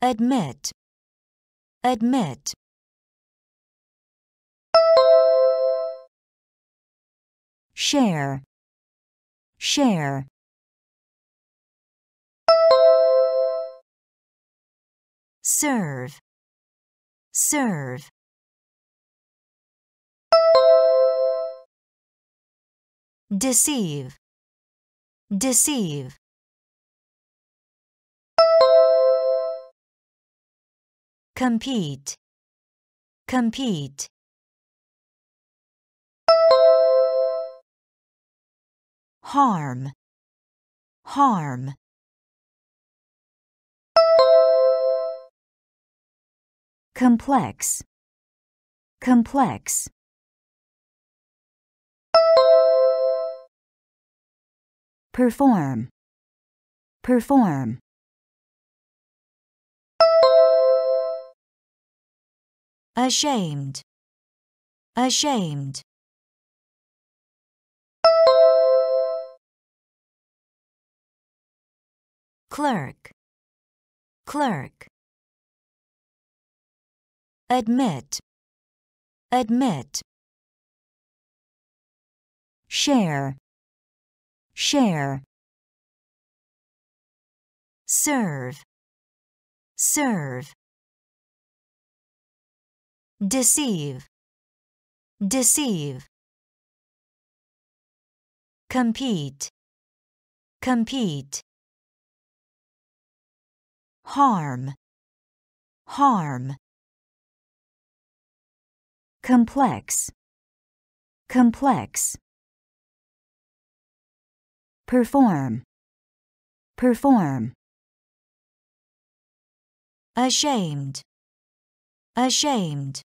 Admit, admit. Share, share. Serve, serve. Deceive, deceive. Compete, compete. Harm, harm. Complex, complex. Perform, perform. Ashamed, ashamed. Clerk, clerk. Admit, admit. Share, share. Serve, serve. Deceive, deceive. Compete, compete. Harm, harm. Complex, complex perform, perform. Ashamed, ashamed.